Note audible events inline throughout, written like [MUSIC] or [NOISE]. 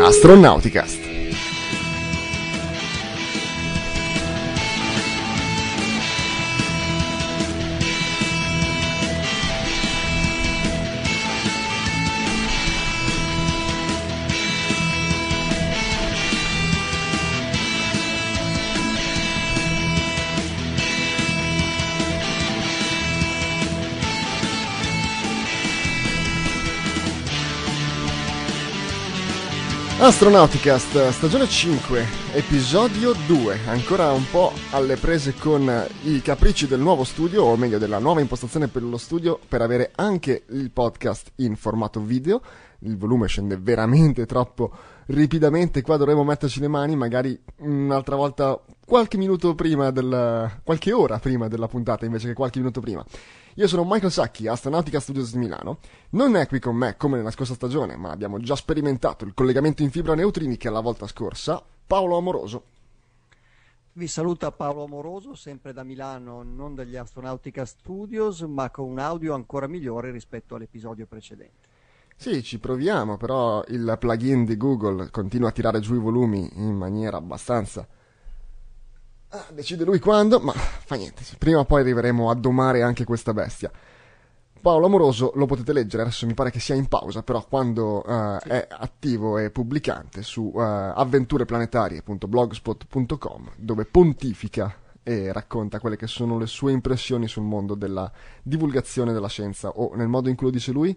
Astronauticast. Astronauticast, stagione 5, episodio 2, ancora un po' alle prese con i capricci del nuovo studio, o meglio della nuova impostazione per lo studio, per avere anche il podcast in formato video. Il volume scende veramente troppo ripidamente, qua dovremo metterci le mani, magari un'altra volta qualche minuto prima del... qualche ora prima della puntata invece che qualche minuto prima. Io sono Michael Sacchi, Astronautica Studios di Milano. Non è qui con me come nella scorsa stagione, ma abbiamo già sperimentato il collegamento in fibra neutrinica la volta scorsa, Paolo Amoroso. Vi saluta Paolo Amoroso, sempre da Milano, non dagli Astronautica Studios, ma con un audio ancora migliore rispetto all'episodio precedente. Sì, ci proviamo, però il plugin di Google continua a tirare giù i volumi in maniera abbastanza Ah, decide lui quando, ma fa niente. Prima o poi arriveremo a domare anche questa bestia. Paolo Amoroso lo potete leggere, adesso mi pare che sia in pausa, però quando uh, sì. è attivo e pubblicante su uh, avventureplanetarie.blogspot.com, dove pontifica e racconta quelle che sono le sue impressioni sul mondo della divulgazione della scienza, o nel modo in cui lo dice lui,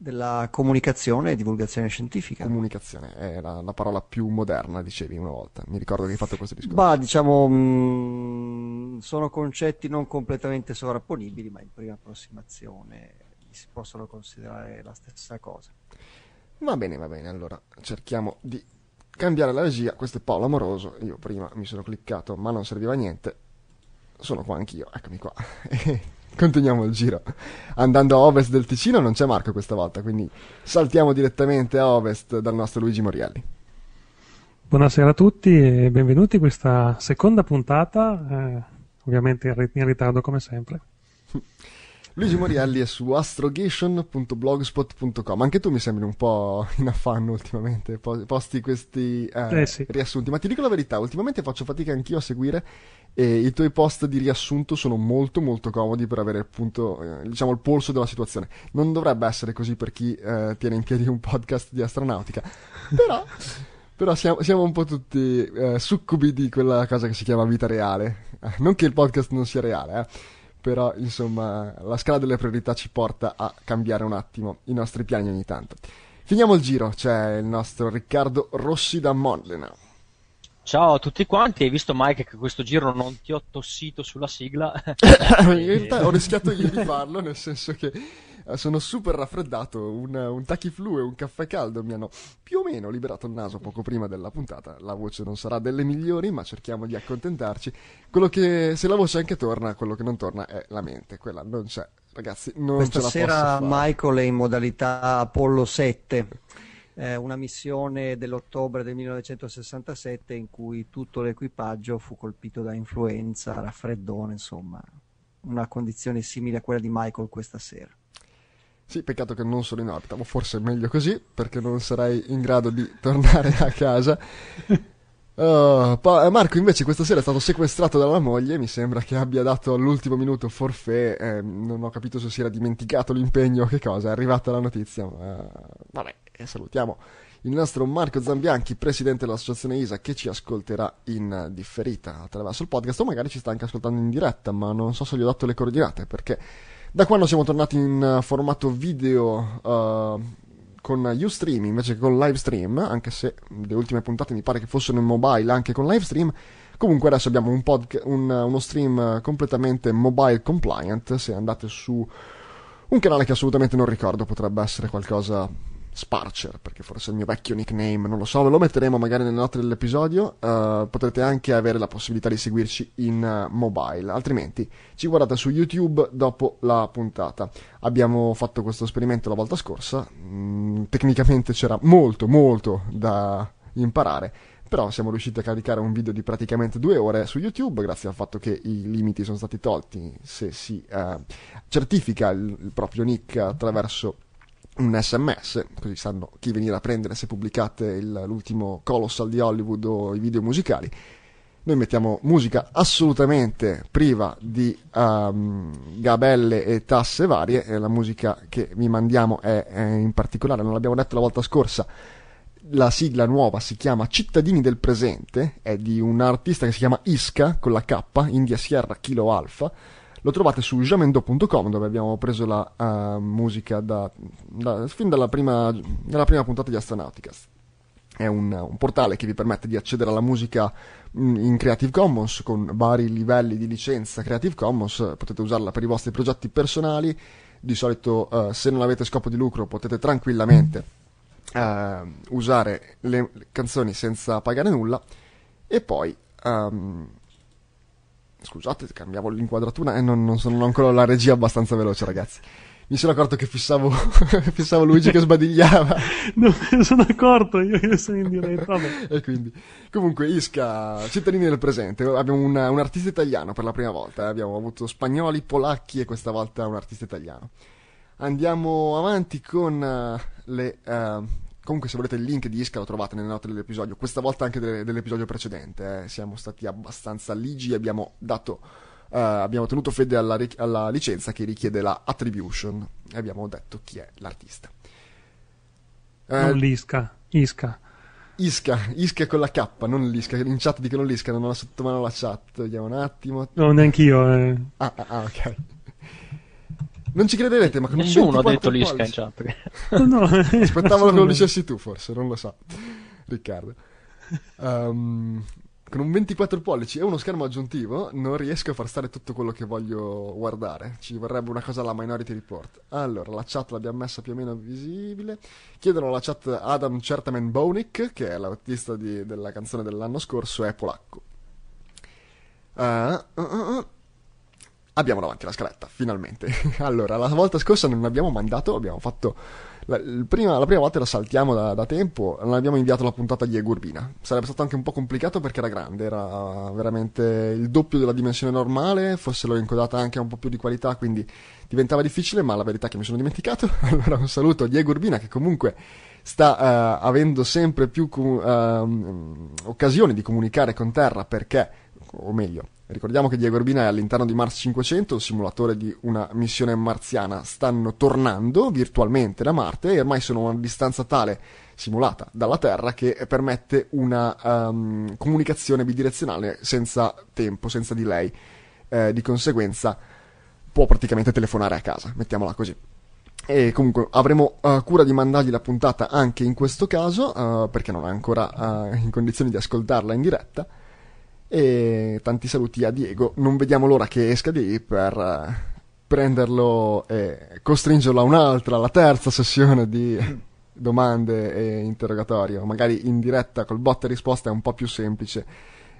della comunicazione e divulgazione scientifica. Comunicazione è la, la, parola più moderna, dicevi una volta. Mi ricordo che hai fatto questo discorso. Bah, diciamo, mh, mm, sono concetti non completamente sovrapponibili, ma in prima approssimazione si possono considerare la stessa cosa. Va bene, va bene. Allora cerchiamo di cambiare la regia. Questo è Paolo Amoroso. Io prima mi sono cliccato, ma non serviva a niente. Sono qua anch'io, eccomi qua. [LAUGHS] continuiamo il giro. Andando a ovest del Ticino non c'è Marco questa volta, quindi saltiamo direttamente a ovest dal nostro Luigi Morielli. Buonasera a tutti e benvenuti a questa seconda puntata, eh, ovviamente in ritardo come sempre. [LAUGHS] Luigi Morielli è su astrogation.blogspot.com. Anche tu mi sembri un po' [LAUGHS] in affanno ultimamente, posti questi eh, eh sì. riassunti. Ma ti dico la verità, ultimamente faccio fatica anch'io a seguire e i tuoi post di riassunto sono molto molto comodi per avere appunto eh, diciamo il polso della situazione. Non dovrebbe essere così per chi eh, tiene in piedi un podcast di astronautica, però... [LAUGHS] Però siamo, siamo, un po' tutti eh, succubi di quella cosa che si chiama vita reale. non che il podcast non sia reale, eh però insomma la scala delle priorità ci porta a cambiare un attimo i nostri piani ogni tanto. Finiamo il giro, c'è il nostro Riccardo Rossi da Modena. Ciao a tutti quanti, hai visto Mike che questo giro non ti ho tossito sulla sigla? [LAUGHS] In [LAUGHS] realtà ho rischiato io di farlo, nel senso che sono super raffreddato, un, un tachiflu e un caffè caldo mi hanno più o meno liberato il naso poco prima della puntata. La voce non sarà delle migliori, ma cerchiamo di accontentarci. Quello che, se la voce anche torna, quello che non torna è la mente, quella non c'è. Ragazzi, non Questa ce la sera Michael è in modalità Apollo 7. Eh, una missione dell'ottobre del 1967 in cui tutto l'equipaggio fu colpito da influenza, raffreddone, insomma, una condizione simile a quella di Michael questa sera. Sì, peccato che non sono in orbita, ma forse è meglio così, perché non sarei in grado di [LAUGHS] tornare a casa. [LAUGHS] Uh, pa- Marco invece questa sera è stato sequestrato dalla moglie, mi sembra che abbia dato all'ultimo minuto forfè, eh, non ho capito se si era dimenticato l'impegno o che cosa, è arrivata la notizia. Uh, vabbè, salutiamo il nostro Marco Zambianchi, presidente dell'associazione ISA, che ci ascolterà in differita attraverso il podcast, o magari ci sta anche ascoltando in diretta, ma non so se gli ho dato le coordinate, perché da quando siamo tornati in uh, formato video uh, con Ustream invece che con Livestream, anche se le ultime puntate mi pare che fossero in mobile anche con Livestream, comunque adesso abbiamo un pod- un, uno stream completamente mobile compliant, se andate su un canale che assolutamente non ricordo, potrebbe essere qualcosa Sparcher, perché forse è il mio vecchio nickname, non lo so, ve lo metteremo magari nelle note dell'episodio. Uh, potrete anche avere la possibilità di seguirci in uh, mobile, altrimenti ci guardate su YouTube dopo la puntata. Abbiamo fatto questo esperimento la volta scorsa, mm, tecnicamente c'era molto, molto da imparare, però siamo riusciti a caricare un video di praticamente due ore su YouTube grazie al fatto che i limiti sono stati tolti se si eh, certifica il, il proprio nick attraverso un sms, così sanno chi venire a prendere se pubblicate il, l'ultimo Colossal di Hollywood o i video musicali. Noi mettiamo musica assolutamente priva di um, gabelle e tasse varie, e la musica che vi mandiamo è, è in particolare, non l'abbiamo detto la volta scorsa, la sigla nuova si chiama Cittadini del Presente, è di un artista che si chiama Iska con la K, India Sierra Kilo Alpha. Lo trovate su jamendo.com dove abbiamo preso la uh, musica da, da, fin dalla prima, dalla prima puntata di Astronauticast. È un, un, portale che vi permette di accedere alla musica mm, in Creative Commons con vari livelli di licenza Creative Commons, potete usarla per i vostri progetti personali, di solito uh, se non avete scopo di lucro potete tranquillamente uh, usare le canzoni senza pagare nulla. E poi um, scusate cambiamo l'inquadratura e eh, non, non sono ancora la regia abbastanza veloce ragazzi mi sono accorto che fissavo, [LAUGHS] fissavo Luigi che sbadigliava. [LAUGHS] Non me ne sono accorto io che sono in diretta. [LAUGHS] e quindi, comunque, Isca, cittadini del presente. Abbiamo una, un artista italiano per la prima volta. Eh. Abbiamo avuto spagnoli, polacchi e questa volta un artista italiano. Andiamo avanti con uh, le uh, Comunque, se volete il link di Isca lo trovate nelle note dell'episodio. Questa volta anche de- dell'episodio precedente. Eh. Siamo stati abbastanza ligi. Abbiamo dato. Uh, abbiamo tenuto fede alla, ri- alla, licenza che richiede la attribution. E abbiamo detto chi è l'artista. Eh, non l'Isca. Isca. Isca, Isca con la K, non l'Isca. In chat dicono l'Isca, non ho sotto mano la chat. Vediamo un attimo. No, neanche io. Eh. Ah, ah, ah, ok. Non ci crederete, ma con Nessuno ha detto l'Isca in chat. no, [LAUGHS] Aspettavo che lo dicessi tu, forse, non lo so. Riccardo. Um, con un 24 pollici e uno schermo aggiuntivo non riesco a far stare tutto quello che voglio guardare. Ci vorrebbe una cosa alla Minority Report. Allora, la chat l'abbiamo messa più o meno visibile. Chiedono alla chat Adam Certamen Bonik, che è l'autista di, della canzone dell'anno scorso, è polacco. Uh, uh, uh, abbiamo davanti la scaletta, finalmente. [LAUGHS] allora, la volta scorsa non abbiamo mandato, abbiamo fatto... La, prima, la prima volta la saltiamo da, da, tempo, non abbiamo inviato la puntata di Egurbina. Sarebbe stato anche un po' complicato perché era grande, era veramente il doppio della dimensione normale, forse l'ho incodata anche a un po' più di qualità, quindi diventava difficile, ma la verità è che mi sono dimenticato. [LAUGHS] allora un saluto a Diego Urbina che comunque sta uh, avendo sempre più uh, occasioni di comunicare con Terra perché, o meglio, Ricordiamo che Diego Urbina è all'interno di Mars 500, il simulatore di una missione marziana. Stanno tornando virtualmente da Marte e ormai sono a una distanza tale simulata dalla Terra che permette una um, comunicazione bidirezionale senza tempo, senza delay. Eh, di conseguenza può praticamente telefonare a casa, mettiamola così. E comunque avremo uh, cura di mandargli la puntata anche in questo caso, uh, perché non è ancora uh, in condizioni di ascoltarla in diretta. E tanti saluti a Diego. Non vediamo l'ora che esca di per uh, prenderlo e costringerlo a un'altra, la terza sessione di domande e interrogatorio. Magari in diretta col bot e risposta è un po' più semplice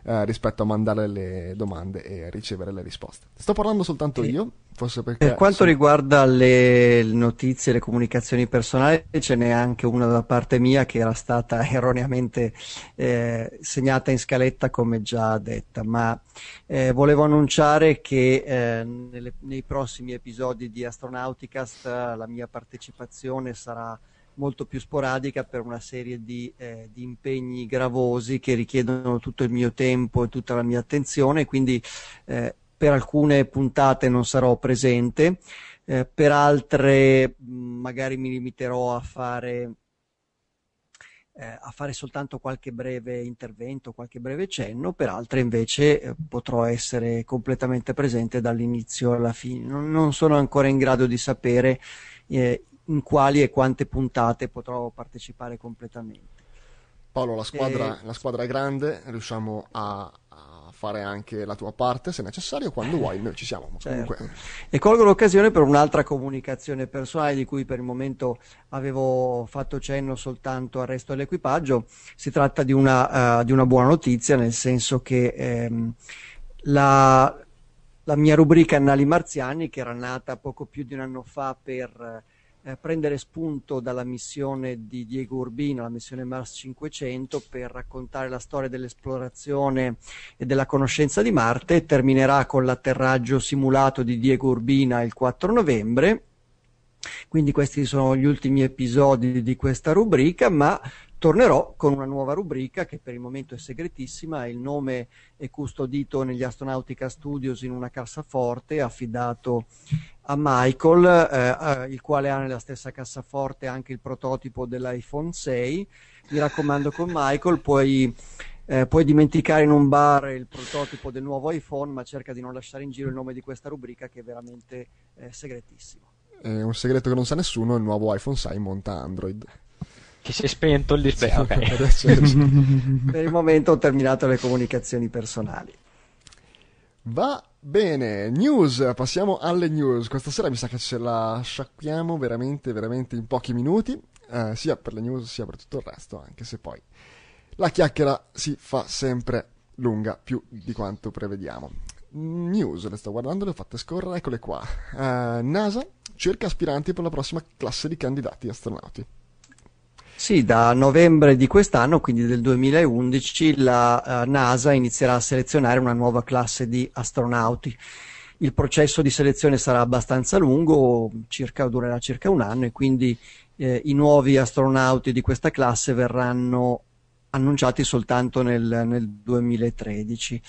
eh, rispetto a mandare le domande e ricevere le risposte. Sto parlando soltanto e io, forse perché... Per quanto sono... riguarda le notizie, le comunicazioni personali, ce n'è anche una da parte mia che era stata [LAUGHS] erroneamente eh, segnata in scaletta come già detta, ma eh, volevo annunciare che eh, nelle, nei prossimi episodi di Astronauticast la mia partecipazione sarà molto più sporadica per una serie di, eh, di, impegni gravosi che richiedono tutto il mio tempo e tutta la mia attenzione, quindi eh, per alcune puntate non sarò presente, eh, per altre magari mi limiterò a fare, eh, a fare soltanto qualche breve intervento, qualche breve cenno, per altre invece eh, potrò essere completamente presente dall'inizio alla fine. Non, non sono ancora in grado di sapere eh, in quali e quante puntate potrò partecipare completamente. Paolo, la squadra, e... la squadra è grande, riusciamo a, a, fare anche la tua parte se necessario, quando [LAUGHS] vuoi, noi ci siamo. Certo. E colgo l'occasione per un'altra comunicazione personale di cui per il momento avevo fatto cenno soltanto al resto dell'equipaggio. Si tratta di una, uh, di una buona notizia, nel senso che ehm, la, la mia rubrica Annali Marziani, che era nata poco più di un anno fa per eh, prendere spunto dalla missione di Diego Urbino, la missione Mars 500, per raccontare la storia dell'esplorazione e della conoscenza di Marte. Terminerà con l'atterraggio simulato di Diego Urbina il 4 novembre. Quindi questi sono gli ultimi episodi di questa rubrica, ma tornerò con una nuova rubrica che per il momento è segretissima, il nome è custodito negli Astronautica Studios in una cassaforte affidato a Michael, eh, il quale ha nella stessa cassaforte anche il prototipo dell'iPhone 6. Mi raccomando con Michael, puoi, eh, puoi dimenticare in un bar il prototipo del nuovo iPhone, ma cerca di non lasciare in giro il nome di questa rubrica che è veramente eh, segretissimo. È un segreto che non sa nessuno, il nuovo iPhone 6 monta Android. Che si è spento il display. Sì, ok. [LAUGHS] adesso è- [LAUGHS] Per il momento ho terminato le comunicazioni personali. Va bene, news, passiamo alle news. Questa sera mi sa che ce la sciacquiamo veramente, veramente in pochi minuti, eh, sia per le news sia per tutto il resto, anche se poi la chiacchiera si fa sempre lunga più di quanto prevediamo. News, le sto guardando, le ho fatte scorrere, eccole qua. Eh, NASA cerca aspiranti per la prossima classe di candidati astronauti. Sì, da novembre di quest'anno, quindi del 2011, la eh, NASA inizierà a selezionare una nuova classe di astronauti. Il processo di selezione sarà abbastanza lungo, circa, durerà circa un anno e quindi eh, i nuovi astronauti di questa classe verranno annunciati soltanto nel, nel 2013.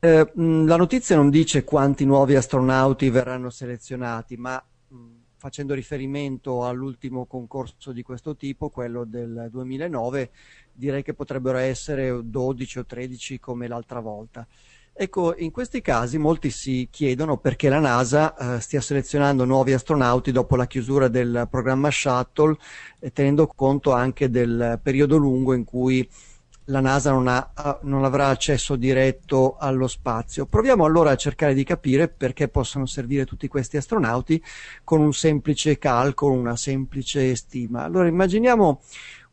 Eh, mh, la notizia non dice quanti nuovi astronauti verranno selezionati, ma mh, facendo riferimento all'ultimo concorso di questo tipo, quello del 2009, direi che potrebbero essere 12 o 13 come l'altra volta. Ecco, in questi casi molti si chiedono perché la NASA eh, stia selezionando nuovi astronauti dopo la chiusura del programma Shuttle, eh, tenendo conto anche del periodo lungo in cui la NASA non, ha, non avrà accesso diretto allo spazio. Proviamo allora a cercare di capire perché possono servire tutti questi astronauti con un semplice calcolo, una semplice stima. Allora immaginiamo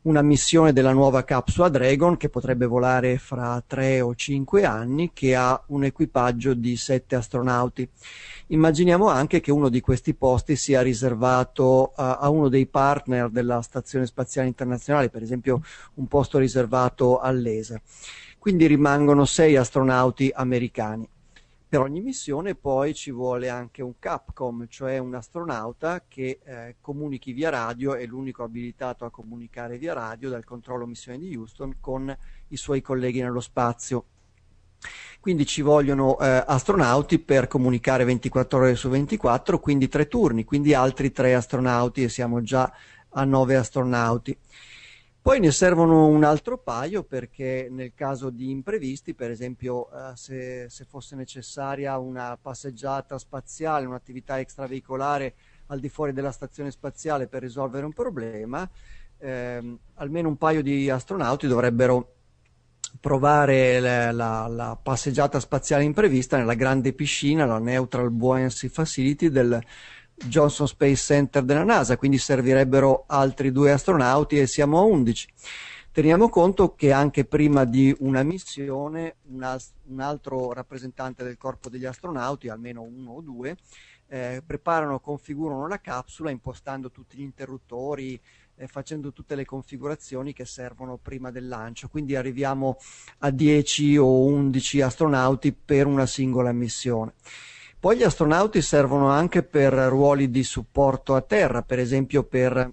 una missione della nuova capsula Dragon che potrebbe volare fra 3 o 5 anni, che ha un equipaggio di 7 astronauti. Immaginiamo anche che uno di questi posti sia riservato a, a uno dei partner della Stazione Spaziale Internazionale, per esempio un posto riservato all'ESA. Quindi rimangono 6 astronauti americani. Per ogni missione poi ci vuole anche un Capcom, cioè un astronauta che eh, comunichi via radio, è l'unico abilitato a comunicare via radio dal controllo missione di Houston con i suoi colleghi nello spazio. Quindi ci vogliono eh, astronauti per comunicare 24 ore su 24, quindi tre turni, quindi altri tre astronauti e siamo già a nove astronauti. Poi ne servono un altro paio perché nel caso di imprevisti, per esempio eh, se, se fosse necessaria una passeggiata spaziale, un'attività extraveicolare al di fuori della stazione spaziale per risolvere un problema, ehm, almeno un paio di astronauti dovrebbero provare la, la- la passeggiata spaziale imprevista nella grande piscina, la Neutral Buoyancy Facility del Johnson Space Center della NASA, quindi servirebbero altri due astronauti e siamo a 11. Teniamo conto che anche prima di una missione un, as- un altro rappresentante del corpo degli astronauti, almeno uno o due, eh, preparano, configurano la capsula impostando tutti gli interruttori, eh, facendo tutte le configurazioni che servono prima del lancio. Quindi arriviamo a 10 o 11 astronauti per una singola missione. Poi gli astronauti servono anche per ruoli di supporto a terra, per esempio per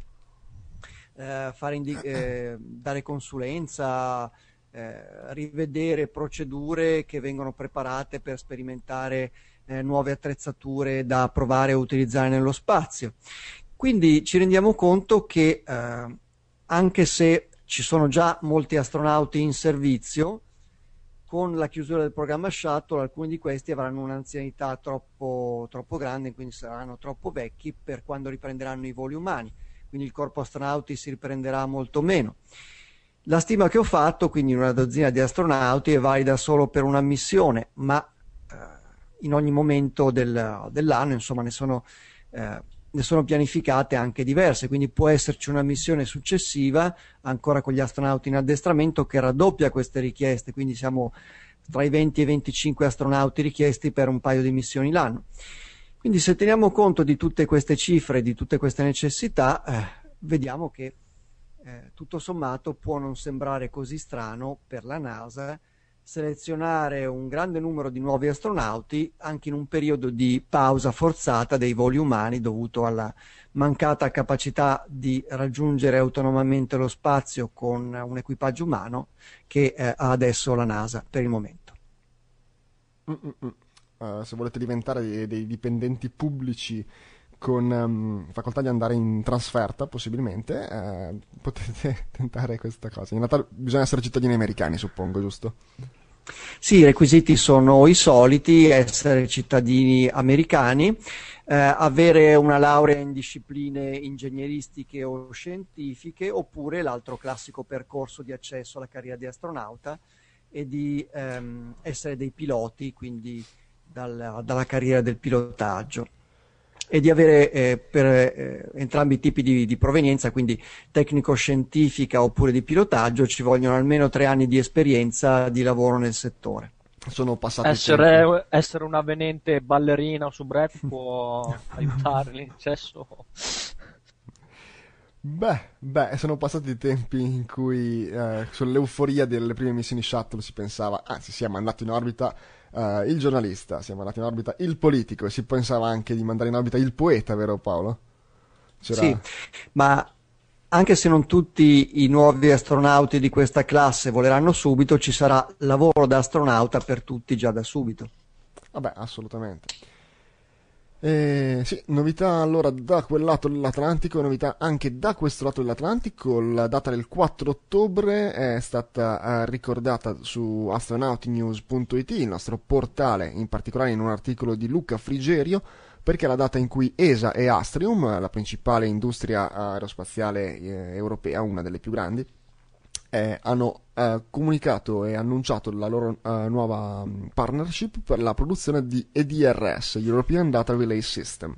eh, indi- eh, dare consulenza, eh, rivedere procedure che vengono preparate per sperimentare eh, nuove attrezzature da provare a utilizzare nello spazio. Quindi ci rendiamo conto che eh, anche se ci sono già molti astronauti in servizio, con la chiusura del programma Shuttle alcuni di questi avranno un'anzianità troppo, troppo grande, quindi saranno troppo vecchi per quando riprenderanno i voli umani, quindi il corpo astronauti si riprenderà molto meno. La stima che ho fatto, quindi una dozzina di astronauti, è valida solo per una missione, ma eh, in ogni momento del- dell'anno, insomma, ne sono, eh, ne sono pianificate anche diverse, quindi può esserci una missione successiva, ancora con gli astronauti in addestramento, che raddoppia queste richieste, quindi siamo tra i 20 e i 25 astronauti richiesti per un paio di missioni l'anno. Quindi se teniamo conto di tutte queste cifre, di tutte queste necessità, eh, vediamo che eh, tutto sommato può non sembrare così strano per la NASA selezionare un grande numero di nuovi astronauti anche in un periodo di pausa forzata dei voli umani dovuto alla mancata capacità di raggiungere autonomamente lo spazio con un equipaggio umano che eh, ha adesso la NASA per il momento. Uh, se volete diventare dei, dei dipendenti pubblici con um, facoltà di andare in trasferta, possibilmente, uh, potete [LAUGHS] tentare questa cosa. In realtà bisogna essere cittadini americani, suppongo, giusto? Sì, i requisiti sono i soliti, essere cittadini americani, eh, avere una laurea in discipline ingegneristiche o scientifiche, oppure l'altro classico percorso di accesso alla carriera di astronauta e di ehm, essere dei piloti, quindi dal, dalla carriera del pilotaggio e di avere eh, per eh, entrambi i tipi di, di, provenienza, quindi tecnico-scientifica oppure di pilotaggio, ci vogliono almeno tre anni di esperienza di lavoro nel settore. Sono passati essere, essere un'avvenente ballerina o soubrette [LAUGHS] può aiutarli in cesso. Beh, beh, sono passati i tempi in cui eh, sull'euforia delle prime missioni shuttle si pensava, anzi si è mandato in orbita uh, il giornalista, siamo andati in orbita il politico e si pensava anche di mandare in orbita il poeta, vero Paolo? C'era... Sì, ma anche se non tutti i nuovi astronauti di questa classe voleranno subito, ci sarà lavoro da astronauta per tutti già da subito. Vabbè, assolutamente. Eh, sì, novità allora da quel lato dell'Atlantico, novità anche da questo lato dell'Atlantico. La data del 4 ottobre è stata eh, ricordata su astronautinews.it, il nostro portale, in particolare in un articolo di Luca Frigerio, perché è la data in cui ESA e Astrium, la principale industria aerospaziale eh, europea, una delle più grandi, eh, hanno eh, comunicato e annunciato la loro eh, nuova mm, partnership per la produzione di EDRS, European Data Relay System.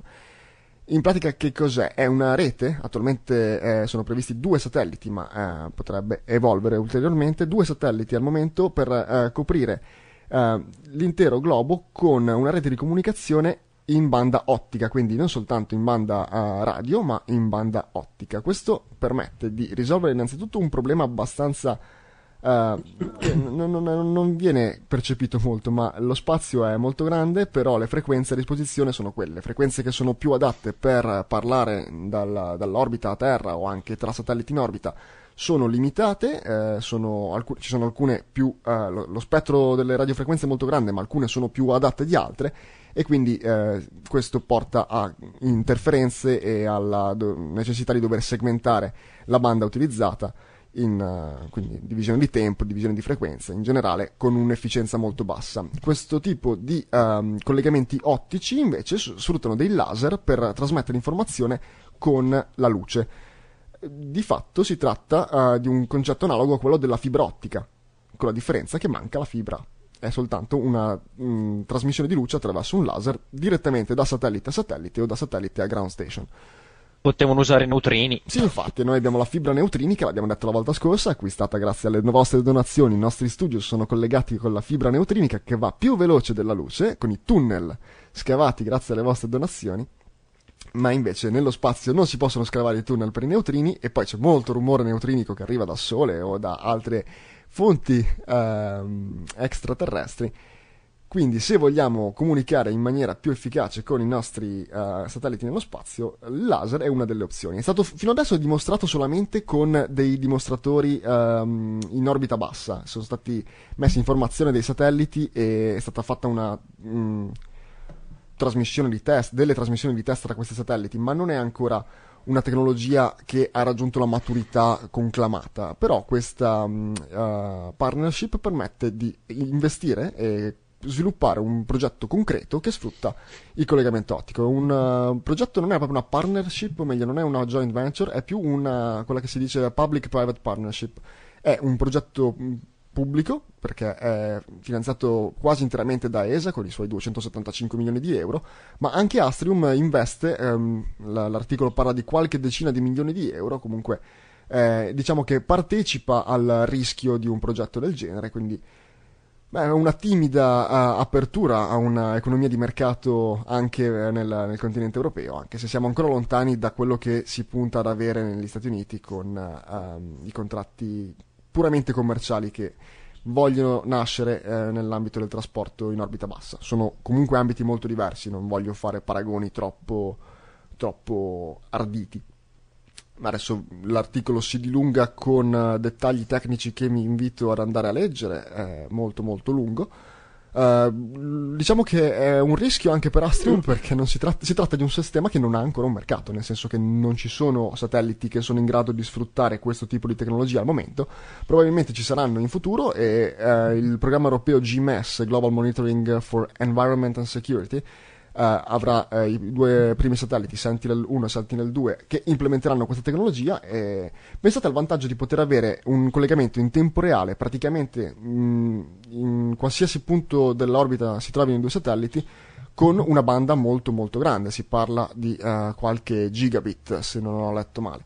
In pratica che cos'è? È una rete, attualmente eh, sono previsti due satelliti, ma eh, potrebbe evolvere ulteriormente, due satelliti al momento per eh, coprire l'intero globo con una rete di comunicazione in banda ottica, quindi non soltanto in banda uh, radio, ma in banda ottica. Questo permette di risolvere innanzitutto un problema abbastanza uh, che non, non, non, viene percepito molto, ma lo spazio è molto grande, però le frequenze a disposizione sono quelle, frequenze che sono più adatte per parlare dalla, dall'orbita a terra o anche tra satelliti in orbita sono limitate, eh, sono alc- ci sono alcune più, eh, lo, lo, spettro delle radiofrequenze è molto grande, ma alcune sono più adatte di altre e quindi eh, questo porta a interferenze e alla do- necessità di dover segmentare la banda utilizzata in uh, quindi divisione di tempo, divisione di frequenza, in generale con un'efficienza molto bassa. Questo tipo di uh, collegamenti ottici invece sfruttano dei laser per trasmettere informazione con la luce. Di fatto si tratta uh, di un concetto analogo a quello della fibra ottica, con la differenza che manca la fibra è soltanto una mh, mm, trasmissione di luce attraverso un laser direttamente da satellite a satellite o da satellite a ground station. Potevano usare neutrini. Sì, infatti, noi abbiamo la fibra neutrinica, l'abbiamo detto la volta scorsa, acquistata grazie alle vostre donazioni. I nostri studio sono collegati con la fibra neutrinica che va più veloce della luce, con i tunnel scavati grazie alle vostre donazioni ma invece nello spazio non si possono scavare i tunnel per i neutrini e poi c'è molto rumore neutrinico che arriva dal Sole o da altre fonti ehm, extraterrestri. Quindi se vogliamo comunicare in maniera più efficace con i nostri uh, satelliti nello spazio, il laser è una delle opzioni. È stato fino adesso dimostrato solamente con dei dimostratori um, in orbita bassa. Sono stati messi in formazione dei satelliti e è stata fatta una um, trasmissione di test, delle trasmissioni di test tra questi satelliti, ma non è ancora una tecnologia che ha raggiunto la maturità conclamata, però questa uh, partnership permette di investire e sviluppare un progetto concreto che sfrutta il collegamento ottico. Un uh, progetto non è proprio una partnership, o meglio, non è una joint venture, è più una, quella che si dice public-private partnership. È un progetto pubblico, perché è finanziato quasi interamente da ESA con i suoi 275 milioni di euro, ma anche Astrium investe, ehm, l'articolo parla di qualche decina di milioni di euro, comunque eh, diciamo che partecipa al rischio di un progetto del genere, quindi Beh, una timida uh, apertura a un'economia di mercato anche nel, nel, continente europeo, anche se siamo ancora lontani da quello che si punta ad avere negli Stati Uniti con uh, i contratti puramente commerciali che vogliono nascere eh, nell'ambito del trasporto in orbita bassa. Sono comunque ambiti molto diversi, non voglio fare paragoni troppo, troppo arditi ma adesso l'articolo si dilunga con uh, dettagli tecnici che mi invito ad andare a leggere, è molto molto lungo. Uh, diciamo che è un rischio anche per Astrium mm. perché si, tratta, si, tratta di un sistema che non ha ancora un mercato, nel senso che non ci sono satelliti che sono in grado di sfruttare questo tipo di tecnologia al momento. Probabilmente ci saranno in futuro e uh, il programma europeo GMS, Global Monitoring for Environment and Security, avrà uh, i due primi satelliti, Sentinel-1 e Sentinel-2, che implementeranno questa tecnologia. Pensate al vantaggio di poter avere un collegamento in tempo reale, praticamente mh, mm, in qualsiasi punto dell'orbita si trovino i due satelliti, con una banda molto molto grande. Si parla di uh, qualche gigabit, se non ho letto male.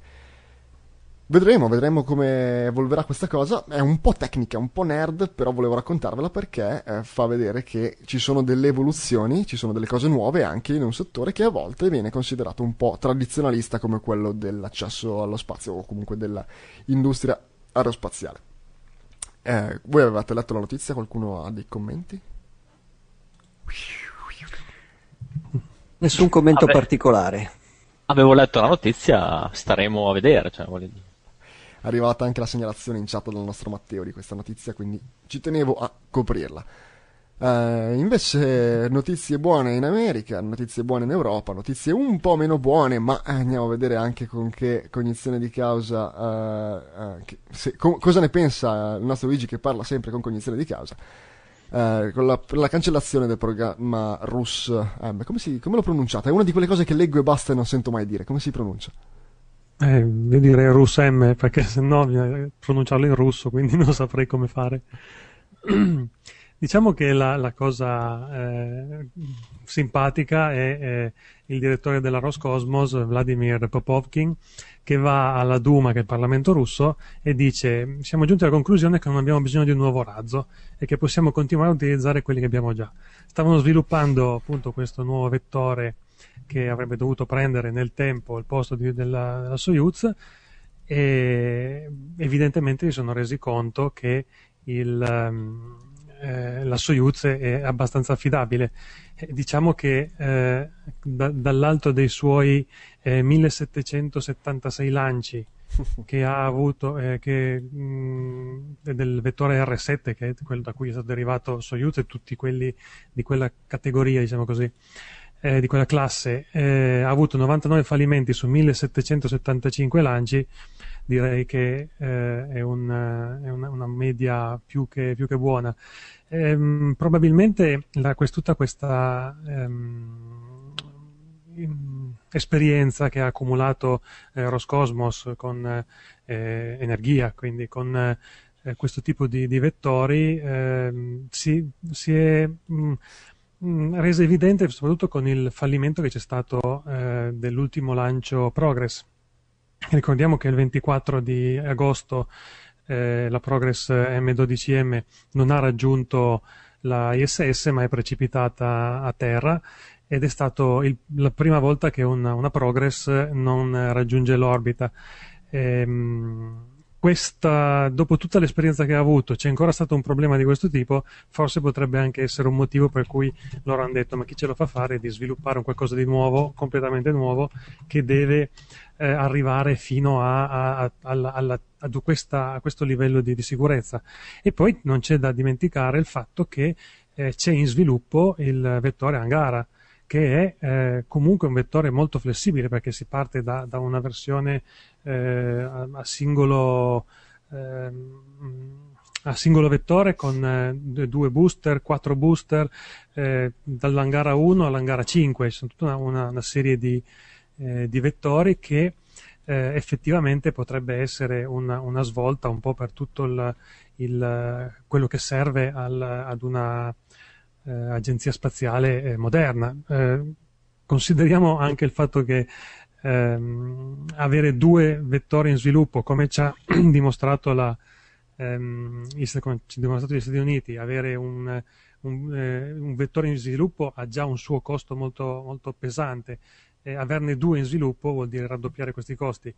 Vedremo, vedremo come evolverà questa cosa. È un po' tecnica, un po' nerd, però volevo raccontarvela perché eh, fa vedere che ci sono delle evoluzioni, ci sono delle cose nuove anche in un settore che a volte viene considerato un po' tradizionalista come quello dell'accesso allo spazio o comunque dell'industria aerospaziale. Eh, voi avevate letto la notizia? Qualcuno ha dei commenti? Nessun commento Vabbè. particolare. Avevo letto la notizia, staremo a vedere. Cioè, voglio dire arrivata anche la segnalazione in chat dal nostro Matteo di questa notizia, quindi ci tenevo a coprirla. Uh, invece notizie buone in America, notizie buone in Europa, notizie un po' meno buone, ma andiamo a vedere anche con che cognizione di causa, uh, uh, che, se, co- cosa ne pensa il nostro Luigi che parla sempre con cognizione di causa. con la, la, cancellazione del programma RUS, come, si, come lo pronunciate? È una di quelle cose che leggo e basta e non sento mai dire. Come si pronuncia? Eh, io direi Rusem perché se no bisogna pronunciarlo in russo, quindi [LAUGHS] non saprei come fare. [CLEARS THROAT] diciamo che la, la cosa eh, simpatica è, è, il direttore della Roscosmos, Vladimir Popovkin, che va alla Duma, che è il Parlamento russo, e dice siamo giunti alla conclusione che non abbiamo bisogno di un nuovo razzo e che possiamo continuare a utilizzare quelli che abbiamo già. Stavano sviluppando appunto questo nuovo vettore che avrebbe dovuto prendere nel tempo il posto di, della, della Soyuz e evidentemente si sono resi conto che il, um, eh, la Soyuz è abbastanza affidabile. Eh, diciamo che eh, da, dall'alto dei suoi 1776 eh, lanci [LAUGHS] che ha avuto eh, che, mh, del vettore R7 che è quello da cui è stato derivato Soyuz e tutti quelli di quella categoria diciamo così eh, di quella classe eh, ha avuto 99 fallimenti su 1775 lanci, direi che eh, è, un, è una, una, media più che, più che buona. Ehm, probabilmente la, tutta questa ehm, esperienza che ha accumulato eh, Roscosmos con eh, energia, quindi con eh, questo tipo di, di vettori, ehm, si, si, è mh, Mm, resa evidente soprattutto con il fallimento che c'è stato eh, dell'ultimo lancio Progress. Ricordiamo che il 24 di agosto eh, la Progress M12M non ha raggiunto la ISS ma è precipitata a terra ed è stata la prima volta che una, una Progress non raggiunge l'orbita. Ehm, questa, dopo tutta l'esperienza che ha avuto, c'è ancora stato un problema di questo tipo, forse potrebbe anche essere un motivo per cui loro hanno detto: ma chi ce lo fa fare di sviluppare un qualcosa di nuovo, completamente nuovo, che deve eh, arrivare fino a, a, a, alla, a, questa, a questo livello di, di, sicurezza. E poi non c'è da dimenticare il fatto che eh, c'è in sviluppo il vettore Angara che è eh, comunque un vettore molto flessibile perché si parte da, da una versione eh, a, a, singolo, eh, a, singolo vettore con eh, due booster, quattro booster, eh, dall'angara 1 all'angara 5, ci sono tutta una, una, una serie di, eh, di, vettori che effettivamente potrebbe essere una, una, svolta un po' per tutto il, il, quello che serve al, ad una eh, agenzia spaziale eh, moderna. Eh, consideriamo anche il fatto che ehm, avere due vettori in sviluppo, come ci ha [CLEARS THROAT] dimostrato la, ehm, ci dicono Stati Uniti, avere un, un, eh, un, vettore in sviluppo ha già un suo costo molto, molto pesante. Eh, averne due in sviluppo vuol dire raddoppiare questi costi.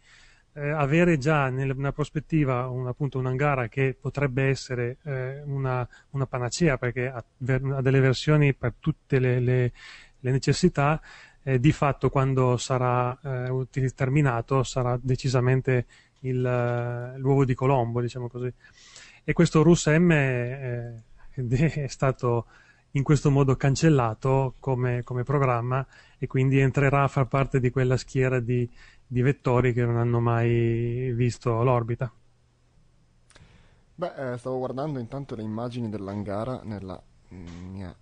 Eh, avere già nella prospettiva un, appunto un'angara che potrebbe essere eh, una, una, panacea perché ha, ha, delle versioni per tutte le, le, le necessità, eh, di fatto quando sarà eh, terminato sarà decisamente il, eh, l'uovo di Colombo, diciamo così. E questo Rus M è, [LAUGHS] è stato in questo modo cancellato come, come, programma e quindi entrerà a far parte di quella schiera di, di vettori che non hanno mai visto l'orbita. Beh, eh, stavo guardando intanto le immagini dell'angara nella mia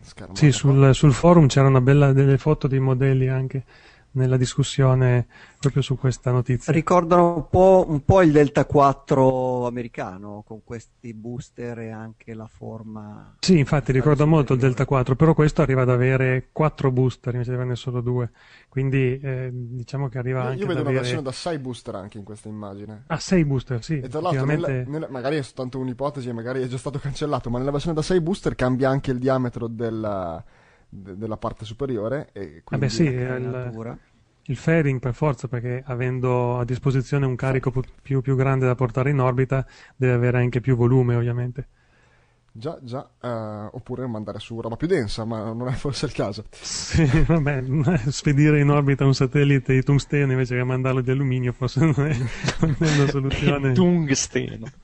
schermata. Sì, sul, sul, forum c'erano delle foto dei modelli anche nella discussione proprio su questa notizia. Ricordano un po', un po', il Delta 4 americano con questi booster e anche la forma. Sì, infatti ricorda molto il Delta 4, però questo arriva ad avere 4 booster invece di averne solo 2. Quindi eh, diciamo che arriva io, anche Io vedo una avere... versione da 6 booster anche in questa immagine. Ah, 6 booster, sì. E tra l'altro, nella, nella, magari è soltanto un'ipotesi e magari è già stato cancellato, ma nella versione da 6 booster cambia anche il diametro della della parte superiore. E quindi eh beh, sì, il, il fairing per forza, perché avendo a disposizione un carico più, più, grande da portare in orbita, deve avere anche più volume, ovviamente. Già, già, uh, oppure mandare su roba più densa, ma non è forse il caso. Sì, vabbè, [LAUGHS] spedire in orbita un satellite di tungsteno invece che mandarlo di alluminio forse non è, non è una soluzione. [LAUGHS] tungsteno. [LAUGHS]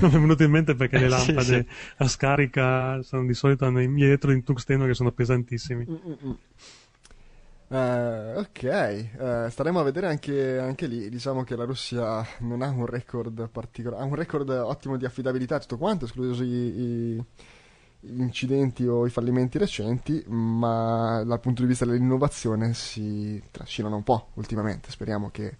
Non mi è venuto in mente perché le lampade sì, sì. a scarica sono di solito hanno i elettrodi in tungsteno che sono pesantissimi. Mm-mm. Uh, ok, uh, staremo a vedere anche, anche, lì. Diciamo che la Russia non ha un record particolare, ha un record ottimo di affidabilità tutto quanto, esclusi i, gli incidenti o i fallimenti recenti, ma dal punto di vista dell'innovazione si trascinano un po' ultimamente. Speriamo che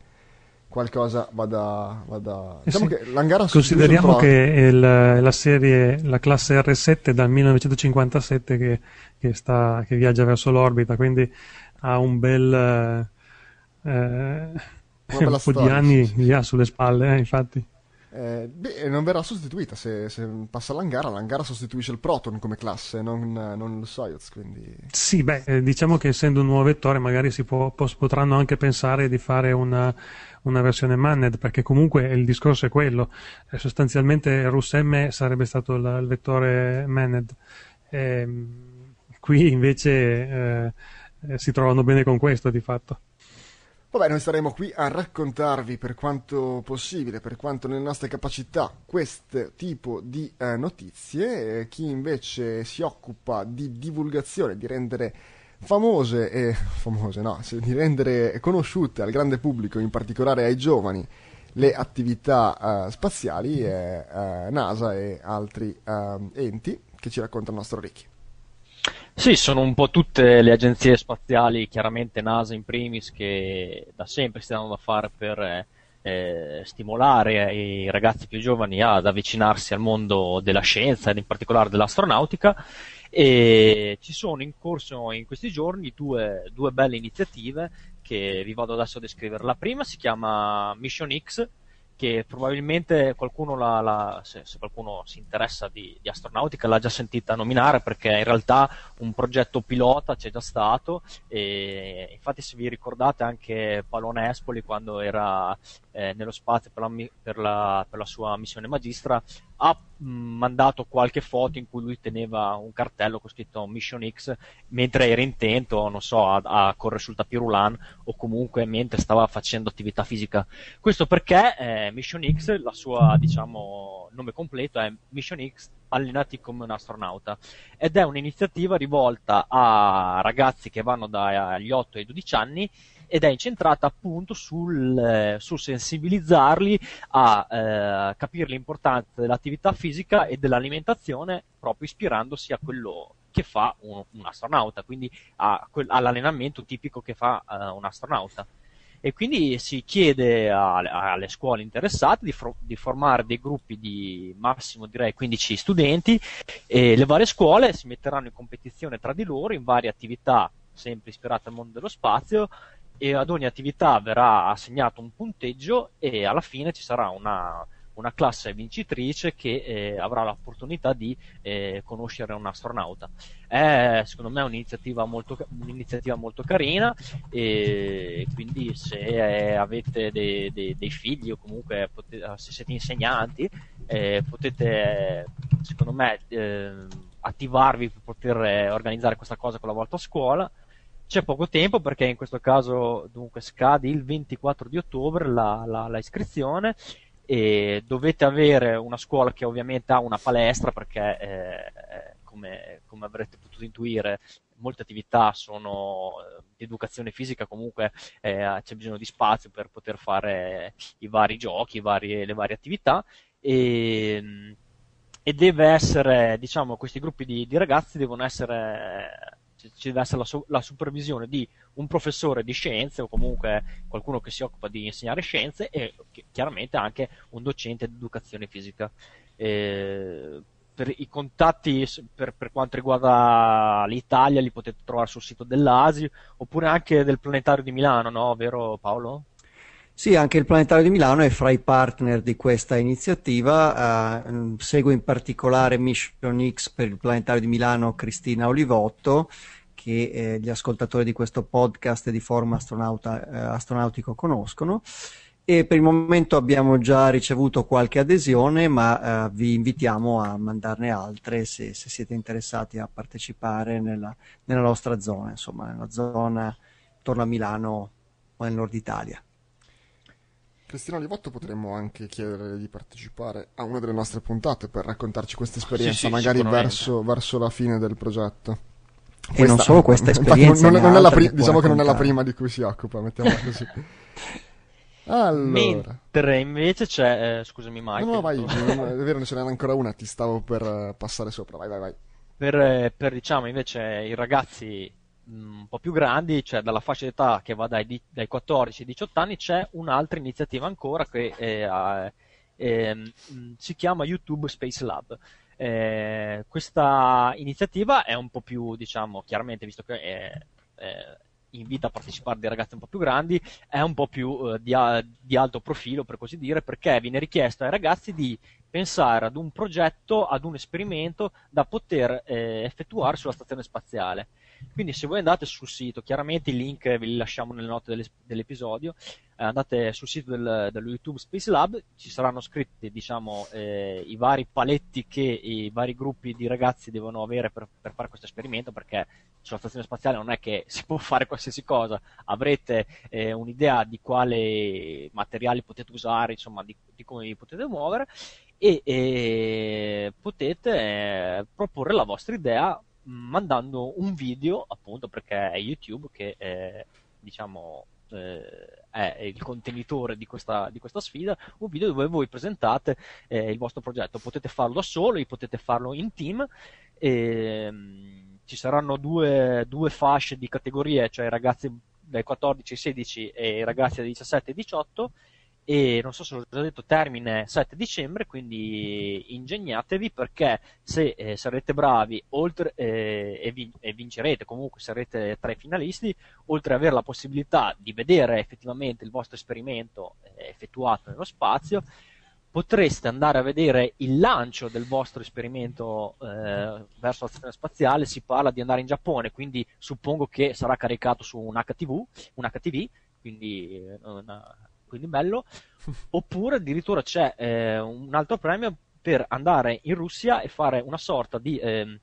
qualcosa vada. vada... Eh diciamo sì. che l'Angara Consideriamo che il, la serie, la classe R7 dal 1957 che, che, sta, che viaggia verso l'orbita, quindi ha un bel eh, [LAUGHS] un po' di anni sì. sulle spalle, eh, infatti. Eh, beh, non verrà sostituita se, se, passa l'Angara. L'Angara sostituisce il Proton come classe, non, non il Soyuz. Quindi... Sì, beh, eh, diciamo che essendo un nuovo vettore, magari si può, potranno anche pensare di fare una, una versione Manned, perché comunque il discorso è quello. Eh, sostanzialmente Rus M sarebbe stato la, il vettore Manned. Ehm, qui invece eh, si trovano bene con questo di fatto. Vabbè, noi staremo qui a raccontarvi per quanto possibile, per quanto nelle nostre capacità, questo tipo di eh, notizie. Eh, chi invece si occupa di divulgazione, di rendere famose e [LAUGHS] famose, no, di rendere conosciute al grande pubblico, in particolare ai giovani, le attività eh, spaziali è eh, NASA e altri eh, enti che ci racconta il nostro Ricky. Sì, sono un po' tutte le agenzie spaziali, chiaramente NASA in primis, che da sempre si danno da fare per eh, stimolare i ragazzi più giovani ad avvicinarsi al mondo della scienza ed in particolare dell'astronautica. E ci sono in corso in questi giorni due, due belle iniziative che vi vado adesso a descrivere. La prima si chiama Mission X, che probabilmente qualcuno la, la, se, se, qualcuno si interessa di, di, astronautica l'ha già sentita nominare perché in realtà un progetto pilota c'è già stato e infatti se vi ricordate anche Palone Espoli quando era eh, nello spazio per la, per, la, per la, sua missione magistra ha mandato qualche foto in cui lui teneva un cartello con scritto Mission X mentre era intento, non so, a, a correre sul tapirulan o comunque mentre stava facendo attività fisica. Questo perché eh, Mission X, la sua, diciamo, nome completo è Mission X allenati come un astronauta ed è un'iniziativa rivolta a ragazzi che vanno dagli 8 ai 12 anni ed è incentrata appunto sul, eh, sul sensibilizzarli a eh, capire l'importanza dell'attività fisica e dell'alimentazione proprio ispirandosi a quello che fa un, un astronauta, quindi a, all'allenamento tipico che fa uh, un astronauta. E quindi si chiede alle scuole interessate di, for, di, formare dei gruppi di massimo direi 15 studenti e le varie scuole si metteranno in competizione tra di loro in varie attività sempre ispirate al mondo dello spazio e ad ogni attività verrà assegnato un punteggio e alla fine ci sarà una, una classe vincitrice che eh, avrà l'opportunità di eh, conoscere un astronauta. È secondo me un'iniziativa molto, un'iniziativa molto carina e quindi se eh, avete dei, dei, dei, figli o comunque potete, se siete insegnanti eh, potete secondo me eh, attivarvi per poter organizzare questa cosa con la vostra scuola c'è poco tempo perché in questo caso dunque scade il 24 di ottobre la, la, la iscrizione e dovete avere una scuola che ovviamente ha una palestra perché eh, come, come, avrete potuto intuire molte attività sono eh, di educazione fisica comunque eh, c'è bisogno di spazio per poter fare i vari giochi i vari, le varie attività e, e deve essere diciamo questi gruppi di, di ragazzi devono essere ci deve essere la, su- la, supervisione di un professore di scienze o comunque qualcuno che si occupa di insegnare scienze e chiaramente anche un docente di educazione fisica. E per i contatti per, per, quanto riguarda l'Italia li potete trovare sul sito dell'ASI oppure anche del Planetario di Milano, no? Vero Paolo? Sì, anche il Planetario di Milano è fra i partner di questa iniziativa. Uh, segue in particolare Mission X per il Planetario di Milano Cristina Olivotto, che eh, gli ascoltatori di questo podcast di Forum Astronauta, eh, Astronautico conoscono. E per il momento abbiamo già ricevuto qualche adesione, ma uh, vi invitiamo a mandarne altre se, se siete interessati a partecipare nella, nella nostra zona, insomma, nella zona attorno a Milano o nel nord Italia. Cristina Livotto potremmo anche chiedere di partecipare a una delle nostre puntate per raccontarci questa esperienza, sì, sì, magari verso, verso, la fine del progetto. Questa, e non solo questa esperienza. non, non è la pri- diciamo che non è la prima di cui si occupa, mettiamola così. [LAUGHS] allora. Mentre invece c'è, eh, scusami Mike. No, no, vai, [LAUGHS] è vero, ce n'è ancora una, ti stavo per uh, passare sopra, vai, vai, vai. Per, eh, per diciamo invece i ragazzi un po' più grandi, cioè dalla fascia d'età che va dai, dai 14 ai 18 anni, c'è un'altra iniziativa ancora che è, è, si chiama YouTube Space Lab. Eh, questa iniziativa è un po' più, diciamo, chiaramente, visto che è, invita a partecipare dei ragazzi un po' più grandi, è un po' più eh, di, di, alto profilo, per così dire, perché viene richiesto ai ragazzi di pensare ad un progetto, ad un esperimento da poter eh, effettuare sulla stazione spaziale. Quindi se voi andate sul sito, chiaramente i link ve li lasciamo nelle note dell'episodio, eh, andate sul sito del, dello YouTube Space Lab, ci saranno scritti diciamo, eh, i vari paletti che i vari gruppi di ragazzi devono avere per, per, fare questo esperimento, perché sulla stazione spaziale non è che [LAUGHS] si può fare qualsiasi cosa, avrete eh, un'idea di quali materiali potete usare, insomma, di, di come vi potete muovere e, e potete eh, proporre la vostra idea mandando un video, appunto perché è YouTube che è, diciamo, eh, è il contenitore di questa, di questa, sfida, un video dove voi presentate eh, il vostro progetto. Potete farlo da solo, potete farlo in team. E, mh, ci saranno due, due fasce di categorie, cioè i ragazzi dai 14 ai 16 e i ragazzi dai 17 ai 18 e non so se l'ho già detto, termine 7 dicembre, quindi ingegnatevi perché se eh, sarete bravi oltre, eh, e, vin- e, vincerete, comunque sarete tra i finalisti, oltre ad avere la possibilità di vedere effettivamente il vostro esperimento eh, effettuato nello spazio, potreste andare a vedere il lancio del vostro esperimento eh, verso la stazione spaziale, si parla di andare in Giappone, quindi suppongo che sarà caricato su un HTV, un HTV quindi eh, una, quindi bello, [LAUGHS] oppure addirittura c'è eh, un altro premio per andare in Russia e fare una sorta di eh,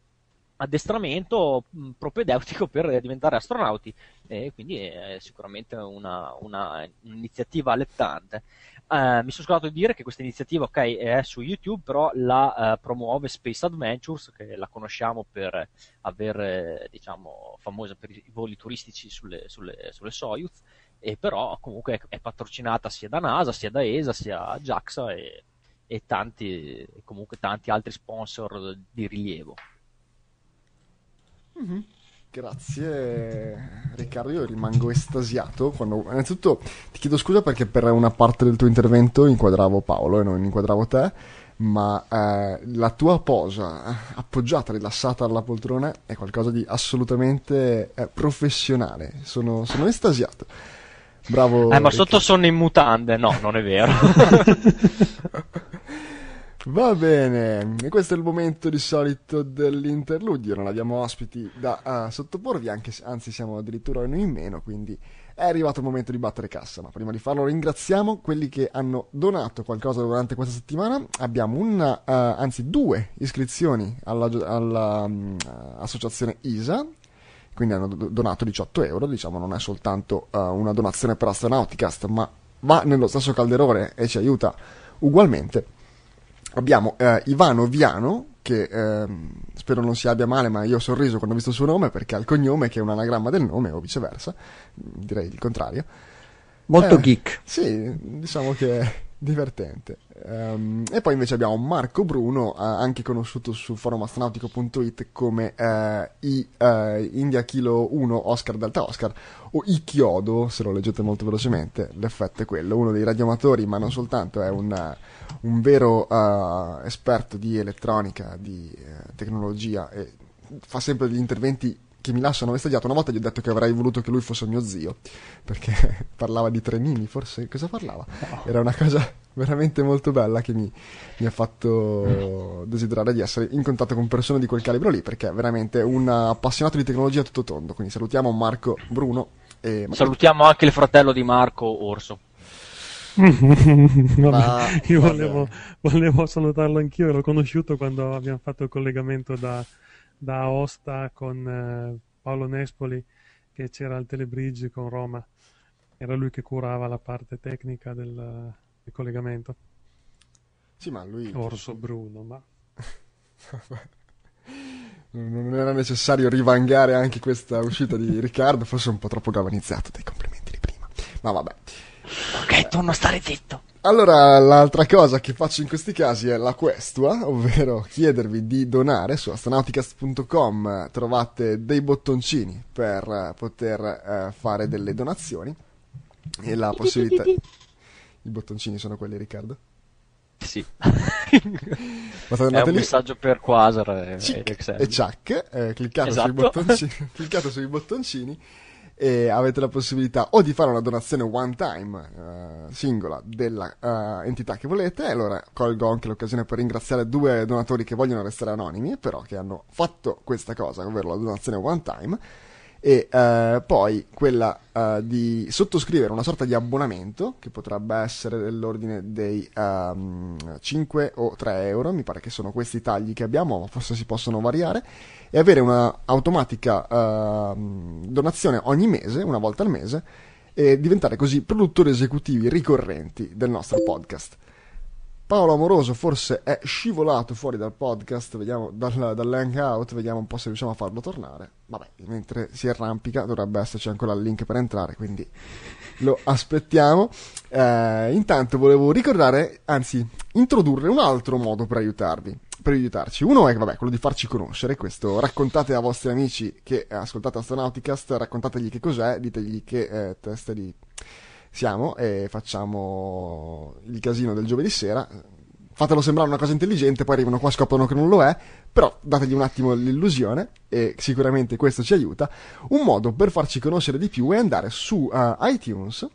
addestramento mh, propedeutico per diventare astronauti, e quindi è sicuramente una, una, un'iniziativa allettante. Uh, mi sono scordato di dire che questa iniziativa okay, è su YouTube, però la uh, promuove Space Adventures, che la conosciamo per aver, diciamo, famosa per i voli turistici sulle, sulle, sulle Soyuz e però comunque è patrocinata sia da NASA, sia da ESA, sia JAXA e, e tanti, comunque tanti altri sponsor di rilievo. Mm-hmm. Grazie Riccardo, io rimango estasiato quando... Innanzitutto ti chiedo scusa perché per una parte del tuo intervento inquadravo Paolo e non inquadravo te, ma eh, la tua posa appoggiata, rilassata alla poltrona è qualcosa di assolutamente eh, professionale, sono, sono estasiato. Bravo. Eh, ma sotto sono in mutande. No, non è vero. [LAUGHS] Va bene, e questo è il momento di solito dell'interludio, non abbiamo ospiti da uh, sottoporvi, anche, anzi siamo addirittura noi in meno, quindi è arrivato il momento di battere cassa, ma prima di farlo ringraziamo quelli che hanno donato qualcosa durante questa settimana, abbiamo una, uh, anzi due iscrizioni all'associazione alla, um, ISA, quindi hanno donato 18 euro, diciamo non è soltanto uh, una donazione per Astronauticast, ma va nello stesso calderone e ci aiuta ugualmente abbiamo eh, Ivano Viano, che eh, spero non si abbia male, ma io ho sorriso quando ho visto il suo nome perché ha il cognome che è un anagramma del nome o viceversa, direi il contrario. Molto eh, geek. Sì, diciamo che divertente. Um, e poi invece abbiamo Marco Bruno, uh, anche conosciuto su forumastronautico.it come uh, I, uh, India Kilo 1 Oscar Delta Oscar o I Chiodo, se lo leggete molto velocemente, l'effetto è quello, uno dei radioamatori, ma non soltanto, è un, un vero esperto di elettronica, di tecnologia e fa sempre degli interventi che mi lasciano vestagliato. Una volta gli ho detto che avrei voluto che lui fosse mio zio, perché [LAUGHS] parlava di trenini, forse cosa parlava? Era una cosa veramente molto bella che mi, mi, ha fatto desiderare di essere in contatto con persone di quel calibro lì, perché è veramente un appassionato di tecnologia tutto tondo. Quindi salutiamo Marco Bruno. E... Salutiamo anche il fratello di Marco Orso. [LAUGHS] Ma, io volevo, volevo, salutarlo anch'io, l'ho conosciuto quando abbiamo fatto il collegamento da, da Aosta con eh, Paolo Nespoli che c'era al Telebridge con Roma. Era lui che curava la parte tecnica del, del collegamento. Sì, ma lui... Orso Bruno, ma... [LAUGHS] non era necessario rivangare anche questa uscita di Riccardo, forse un po' troppo galvanizzato dai complimenti di prima. Ma vabbè. Ok, torno a stare zitto. Allora, l'altra cosa che faccio in questi casi è la questua, ovvero chiedervi di donare su astronauticast.com trovate dei bottoncini per poter eh, fare delle donazioni e la possibilità... I bottoncini sono quelli, Riccardo? Sì. [LAUGHS] è un lì. messaggio per Quasar e, e Chuck. Eh, cliccate, esatto. sui [LAUGHS] cliccate sui bottoncini e avete la possibilità o di fare una donazione one time uh, singola della uh, entità che volete. Allora colgo anche l'occasione per ringraziare due donatori che vogliono restare anonimi, però che hanno fatto questa cosa, ovvero la donazione one time e eh, poi quella eh, di sottoscrivere una sorta di abbonamento che potrebbe essere dell'ordine dei um, ehm, 5 o 3 euro, mi pare che sono questi i tagli che abbiamo, ma forse si possono variare, e avere una automatica uh, donazione ogni mese, una volta al mese, e diventare così produttori esecutivi ricorrenti del nostro podcast. Paolo Amoroso forse è scivolato fuori dal podcast, vediamo dal, dall'hangout, vediamo un po' se riusciamo a farlo tornare. Vabbè, mentre si arrampica dovrebbe esserci ancora il link per entrare, quindi lo aspettiamo. Eh, intanto volevo ricordare, anzi, introdurre un altro modo per aiutarvi. Per aiutarci. Uno è vabbè, quello di farci conoscere, questo raccontate ai vostri amici che ascoltate Astronauticast, raccontategli che cos'è, ditegli che eh, teste di siamo e facciamo il casino del giovedì sera. Fatelo sembrare una cosa intelligente, poi arrivano qua e scoprono che non lo è, però dategli un attimo l'illusione e sicuramente questo ci aiuta. Un modo per farci conoscere di più è andare su uh, iTunes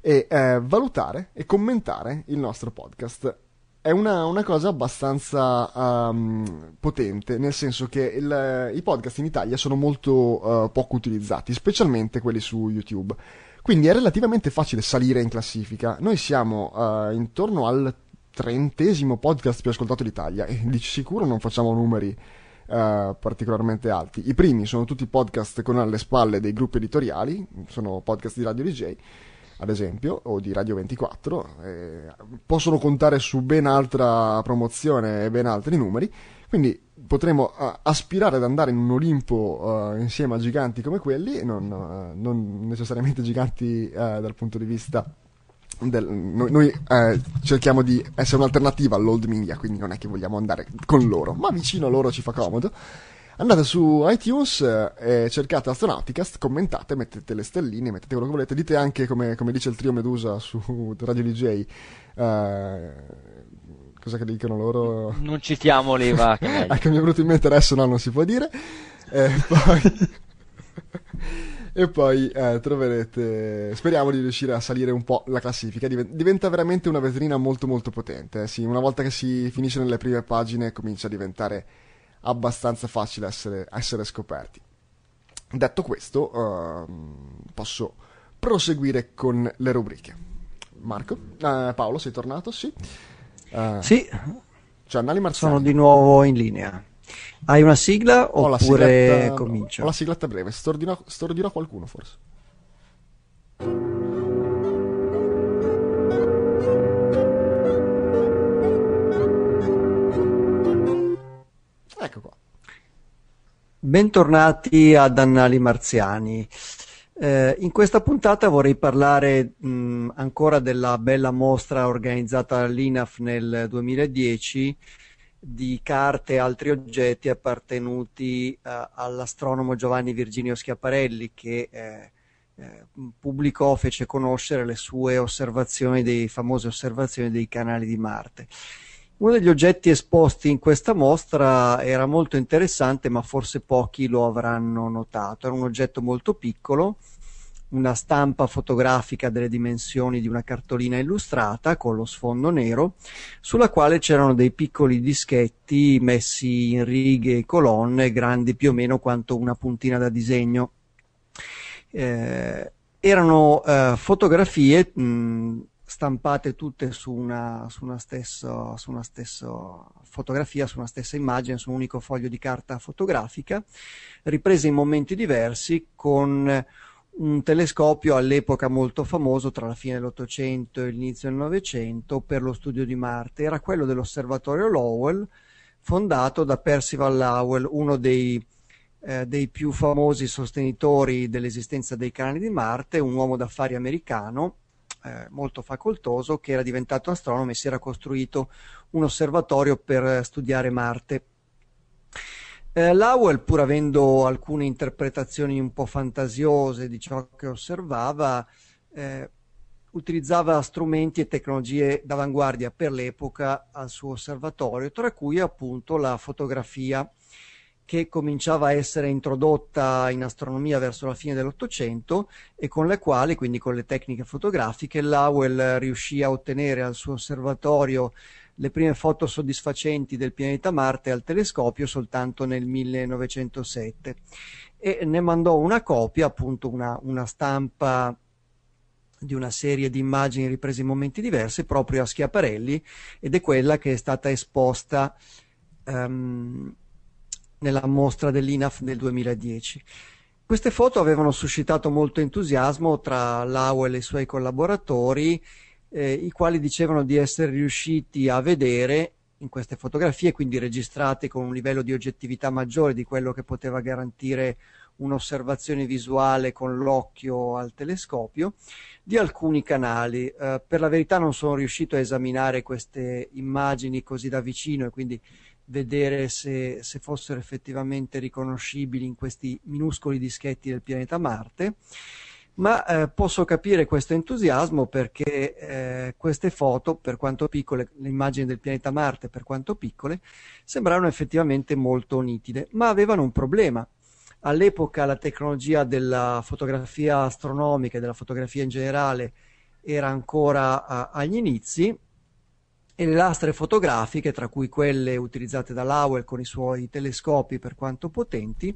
e uh, valutare e commentare il nostro podcast è una, una, cosa abbastanza um, potente, nel senso che il, i podcast in Italia sono molto uh, poco utilizzati, specialmente quelli su YouTube. Quindi è relativamente facile salire in classifica. Noi siamo uh, intorno al trentesimo podcast più ascoltato d'Italia e di sicuro non facciamo numeri uh, particolarmente alti. I primi sono tutti podcast con alle spalle dei gruppi editoriali, sono podcast di Radio DJ ad esempio, o di Radio 24, eh, possono contare su ben altra promozione e ben altri numeri, quindi potremo uh, aspirare ad andare in un Olimpo uh, insieme a giganti come quelli, non, uh, non necessariamente giganti dal punto di vista del, noi, noi cerchiamo di essere un'alternativa all'old media, quindi non è che vogliamo andare con loro, ma vicino a loro ci fa comodo. Andate su iTunes e cercate Astronauticast, commentate, mettete le stelline, mettete quello che volete, dite anche come, come dice il trio Medusa su Radio DJ cosa che dicono loro. Non citiamoli, va. ecco, mi è venuto in mente adesso, no, non si può dire. E poi, [LAUGHS] e poi eh, troverete, speriamo di riuscire a salire un po' la classifica, diventa veramente una vetrina molto molto potente, eh? sì, una volta che si finisce nelle prime pagine comincia a diventare abbastanza facile essere, essere scoperti. Detto questo, uh, posso proseguire con le rubriche. Marco? Uh, Paolo, sei tornato? Sì. Uh, sì. Cioè, Sono di nuovo in linea. Hai una sigla ho oppure comincio? Ho la sigletta breve, stordirò, stordirò qualcuno forse. Ecco qua. Bentornati ad Annali Marziani. Eh, in questa puntata vorrei parlare mh, ancora della bella mostra organizzata dall'INAF nel 2010 di carte e altri oggetti appartenuti eh, all'astronomo Giovanni Virginio Schiaparelli che eh, eh, pubblicò, fece conoscere le sue osservazioni, dei famose osservazioni dei canali di Marte. Uno degli oggetti esposti in questa mostra era molto interessante, ma forse pochi lo avranno notato. Era un oggetto molto piccolo, una stampa fotografica delle dimensioni di una cartolina illustrata con lo sfondo nero, sulla quale c'erano dei piccoli dischetti messi in righe e colonne, grandi più o meno quanto una puntina da disegno. Eh, erano eh, fotografie mh, stampate tutte su una, su, una stesso, su una stessa fotografia, su una stessa immagine, su un unico foglio di carta fotografica, riprese in momenti diversi con un telescopio all'epoca molto famoso tra la fine dell'Ottocento e l'inizio del Novecento per lo studio di Marte. Era quello dell'osservatorio Lowell, fondato da Percival Lowell, uno dei, eh, dei più famosi sostenitori dell'esistenza dei canali di Marte, un uomo d'affari americano eh, molto facoltoso che era diventato astronomo e si era costruito un osservatorio per studiare Marte. Eh, Lowell, pur avendo alcune interpretazioni un po' fantasiose di ciò che osservava, eh, utilizzava strumenti e tecnologie d'avanguardia per l'epoca al suo osservatorio, tra cui appunto la fotografia che cominciava a essere introdotta in astronomia verso la fine dell'Ottocento e con le quali, quindi con le tecniche fotografiche, Lowell riuscì a ottenere al suo osservatorio le prime foto soddisfacenti del pianeta Marte al telescopio soltanto nel 1907 e ne mandò una copia, appunto una, una stampa di una serie di immagini riprese in momenti diversi proprio a Schiaparelli ed è quella che è stata esposta um, nella mostra dell'INAF del 2010. Queste foto avevano suscitato molto entusiasmo tra Lowell e i suoi collaboratori eh, i quali dicevano di essere riusciti a vedere in queste fotografie, quindi registrate con un livello di oggettività maggiore di quello che poteva garantire un'osservazione visuale con l'occhio al telescopio, di alcuni canali. Eh, per la verità non sono riuscito a esaminare queste immagini così da vicino e quindi vedere se, se fossero effettivamente riconoscibili in questi minuscoli dischetti del pianeta Marte ma eh, posso capire questo entusiasmo perché eh, queste foto, per quanto piccole, le immagini del pianeta Marte, per quanto piccole, sembravano effettivamente molto nitide, ma avevano un problema. All'epoca la tecnologia della fotografia astronomica e della fotografia in generale era ancora a, agli inizi e le lastre fotografiche, tra cui quelle utilizzate da Lowell con i suoi telescopi per quanto potenti,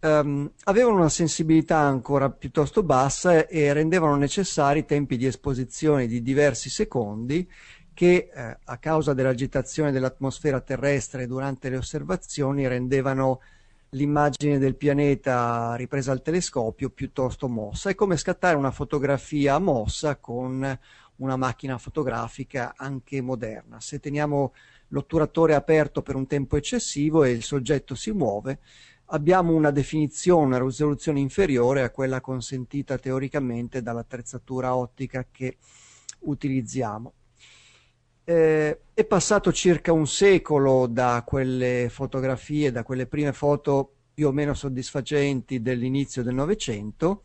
um, avevano una sensibilità ancora piuttosto bassa e rendevano necessari tempi di esposizione di diversi secondi che eh, a causa dell'agitazione dell'atmosfera terrestre durante le osservazioni rendevano l'immagine del pianeta ripresa al telescopio piuttosto mossa. È come scattare una fotografia mossa con una macchina fotografica anche moderna. Se teniamo l'otturatore aperto per un tempo eccessivo e il soggetto si muove, abbiamo una definizione, una risoluzione inferiore a quella consentita teoricamente dall'attrezzatura ottica che utilizziamo. Eh, è passato circa un secolo da quelle fotografie, da quelle prime foto più o meno soddisfacenti dell'inizio del Novecento,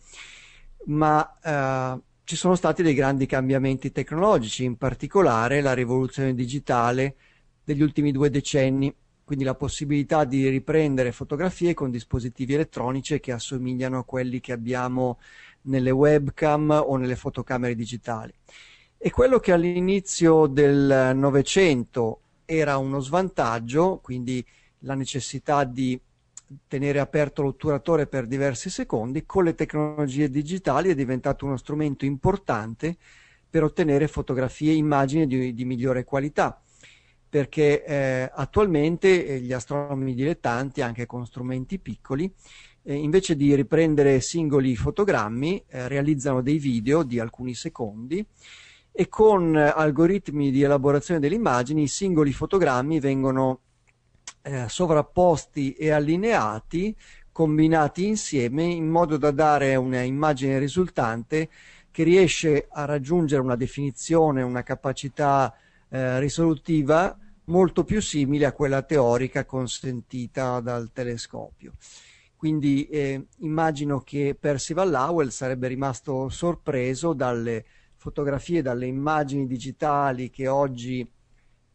ma eh, ci sono stati dei grandi cambiamenti tecnologici, in particolare la rivoluzione digitale degli ultimi due decenni quindi la possibilità di riprendere fotografie con dispositivi elettronici che assomigliano a quelli che abbiamo nelle webcam o nelle fotocamere digitali. E quello che all'inizio del Novecento era uno svantaggio, quindi la necessità di tenere aperto l'otturatore per diversi secondi, con le tecnologie digitali è diventato uno strumento importante per ottenere fotografie e immagini di, di migliore qualità perché eh, attualmente eh, gli astronomi dilettanti, anche con strumenti piccoli, eh, invece di riprendere singoli fotogrammi, eh, realizzano dei video di alcuni secondi e con eh, algoritmi di elaborazione delle immagini i singoli fotogrammi vengono eh, sovrapposti e allineati, combinati insieme in modo da dare un'immagine risultante che riesce a raggiungere una definizione, una capacità eh, risolutiva molto più simile a quella teorica consentita dal telescopio. Quindi eh, immagino che Percival Lowell sarebbe rimasto sorpreso dalle fotografie, dalle immagini digitali che oggi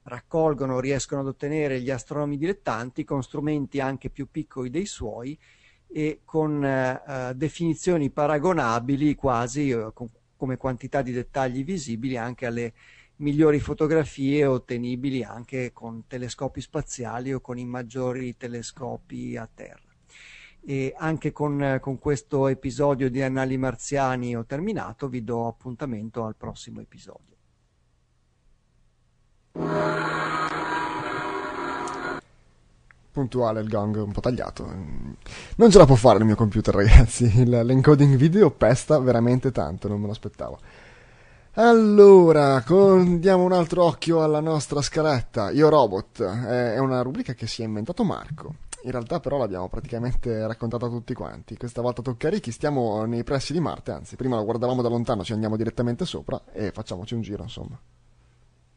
raccolgono, riescono ad ottenere gli astronomi dilettanti con strumenti anche più piccoli dei suoi e con eh, definizioni paragonabili quasi eh, come quantità di dettagli visibili anche alle migliori fotografie ottenibili anche con telescopi spaziali o con i maggiori telescopi a terra. E anche con, con questo episodio di Annali Marziani ho terminato, vi do appuntamento al prossimo episodio. Puntuale il gong un po' tagliato. Non ce la può fare il mio computer, [LAUGHS] ragazzi. l'encoding video pesta veramente tanto, non me lo aspettavo. Allora, con, diamo un altro occhio alla nostra scaletta. Io Robot è una rubrica che si è inventato Marco. In realtà però l'abbiamo praticamente raccontata a tutti quanti. Questa volta tocca a Ricky, stiamo nei pressi di Marte, anzi, prima lo guardavamo da lontano, ci andiamo direttamente sopra e facciamoci un giro, insomma.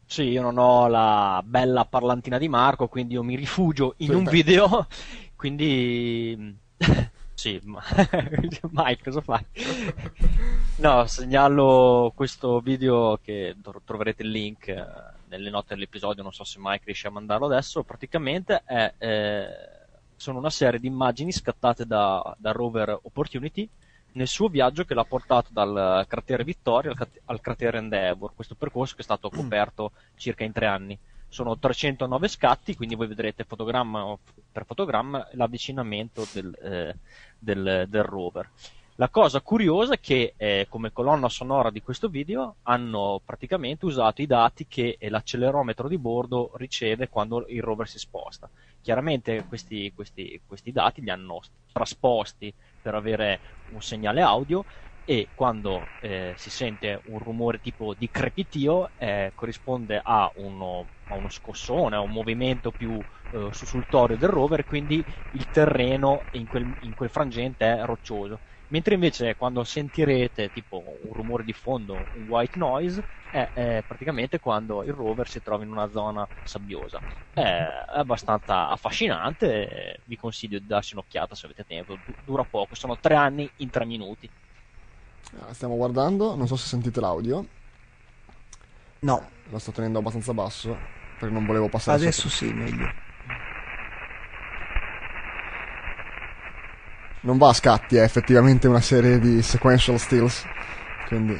Sì, io non ho la bella parlantina di Marco, quindi io mi rifugio in un video, [LAUGHS] quindi [LAUGHS] Sì, ma... [LAUGHS] Mike, cosa fai? no, segnalo questo video che troverete il link eh, nelle note dell'episodio, non so se Mike riesce a mandarlo adesso, praticamente è, eh, sono una serie di immagini scattate da, da, rover Opportunity nel suo viaggio che l'ha portato dal cratere Vittoria al, al cratere Endeavour, questo percorso che è stato coperto circa in tre anni sono 309 scatti, quindi voi vedrete fotogramma per fotogramma l'avvicinamento del, eh, del, del rover. La cosa curiosa è che eh, come colonna sonora di questo video hanno praticamente usato i dati che l'accelerometro di bordo riceve quando il rover si sposta. Chiaramente questi, questi, questi dati li hanno trasposti per avere un segnale audio e quando eh, si sente un rumore tipo di crepitio eh, corrisponde a uno, a uno, scossone, a un movimento più eh, sussultorio del rover, quindi il terreno in quel, in quel, frangente è roccioso. Mentre invece quando sentirete tipo un rumore di fondo, un white noise, è, è praticamente quando il rover si trova in una zona sabbiosa. È, abbastanza affascinante, vi consiglio di darsi un'occhiata se avete tempo, dura poco, sono tre anni in tre minuti. Ah, stiamo guardando, non so se sentite l'audio. No. Lo sto tenendo abbastanza basso perché non volevo passare Adesso sotto. sì, meglio. Non va a scatti, è effettivamente una serie di sequential stills. Quindi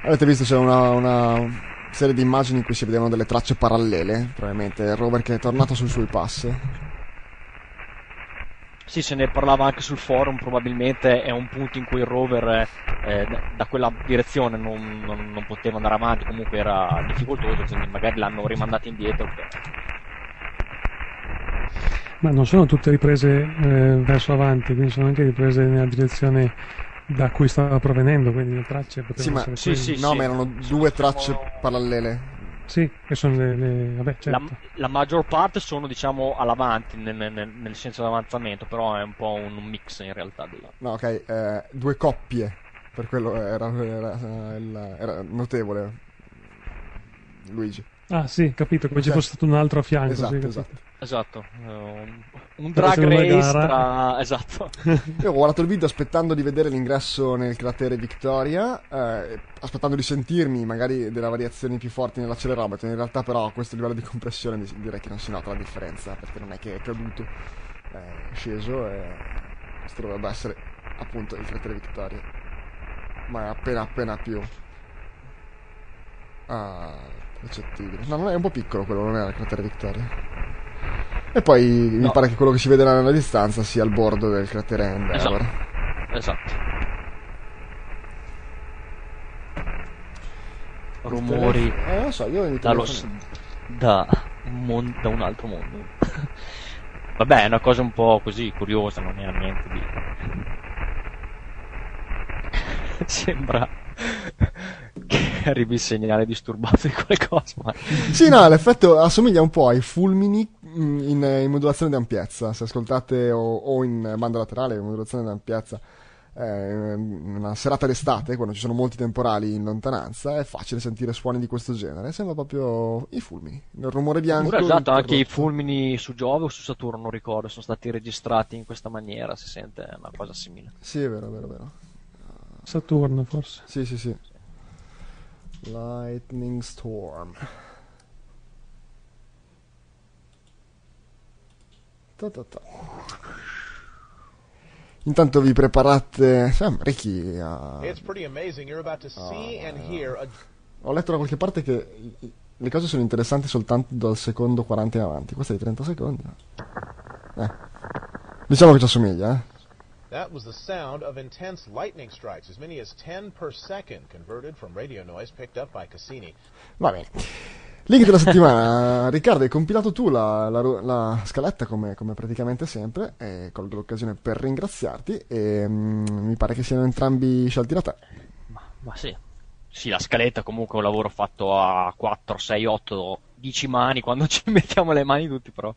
avete visto c'è una, una serie di immagini in cui si vedevano delle tracce parallele, probabilmente il rover che è tornato sui suoi passi sì, se ne parlava anche sul forum, probabilmente è un punto in cui il rover eh, da quella direzione non, non, non, poteva andare avanti, comunque era difficoltoso, quindi magari l'hanno rimandato indietro. Ma non sono tutte riprese eh, verso avanti, quindi sono anche riprese nella direzione da cui stava provenendo, quindi le tracce potevano sì, ma, sì, sì, no, sì. ma erano due tracce parallele. Sì, che sono le, le vabbè, certo. la, la, maggior parte sono diciamo all'avanti nel, nel, nel, senso di avanzamento, però è un po' un mix in realtà. Di... No, ok, eh, due coppie, per quello era, era, era, era notevole Luigi. Ah sì, capito, come ci Cioè- fosse stato un altro a fianco. Esatto, sì, esatto. Esatto, eh, un, un drag race tra... [LAUGHS] Esatto. [LAUGHS] Io ho guardato il video aspettando di vedere l'ingresso nel cratere Victoria, eh, aspettando di sentirmi magari delle variazioni più forti nell'accelerometro. In realtà, però, a questo livello di compressione direi che non si nota la differenza perché non è che è caduto, è sceso e questo dovrebbe essere appunto il cratere Victoria. Ma è appena appena più ah, percettibile. No, non è un po' piccolo quello, non è il cratere Victoria. E poi mi No. pare che quello che si vede là nella distanza sia il bordo del cratere Endeavour. Esatto. Esatto. Rumori Eh, non so, io ho dallo da un, mon- da un altro mondo. [LAUGHS] Vabbè, è una cosa un po' così curiosa, non è niente di. [LAUGHS] Sembra [LAUGHS] che arrivi il segnale disturbato di qualcosa, ma Sì, no, l'effetto assomiglia un po' ai fulmini in, in modulazione di ampiezza. Se ascoltate o, o in banda laterale, in modulazione di ampiezza, eh, una serata d'estate, quando ci sono molti temporali in lontananza, è facile sentire suoni di questo genere. Sembra proprio i fulmini, il rumore bianco. Pure esatto, anche i fulmini su Giove o su Saturno, non ricordo, sono stati registrati in questa maniera, si sente una cosa simile. Sì, è vero, è vero, è vero. Saturno forse. Sì, sì, sì. Lightning Storm. Ta ta ta. Intanto vi preparate. Sam, Ricky, ah, to see and hear a ho letto da qualche parte che le cose sono interessanti soltanto dal secondo 40 in avanti. Questa è di 30 secondi. Eh. Diciamo che ci assomiglia, eh. That was the sound of intense lightning strikes, as many as 10 per second, converted from radio noise picked up by Cassini. Va bene. Link della settimana. [LAUGHS] Riccardo, hai compilato tu la, la la scaletta come, come praticamente sempre. E colgo l'occasione per ringraziarti. E mm, mi pare che siano entrambi scelti da te. Ma, ma sì. Sì, la scaletta comunque è un lavoro fatto a 4, 6, 8, 10 mani quando [LAUGHS] ci mettiamo le mani tutti però.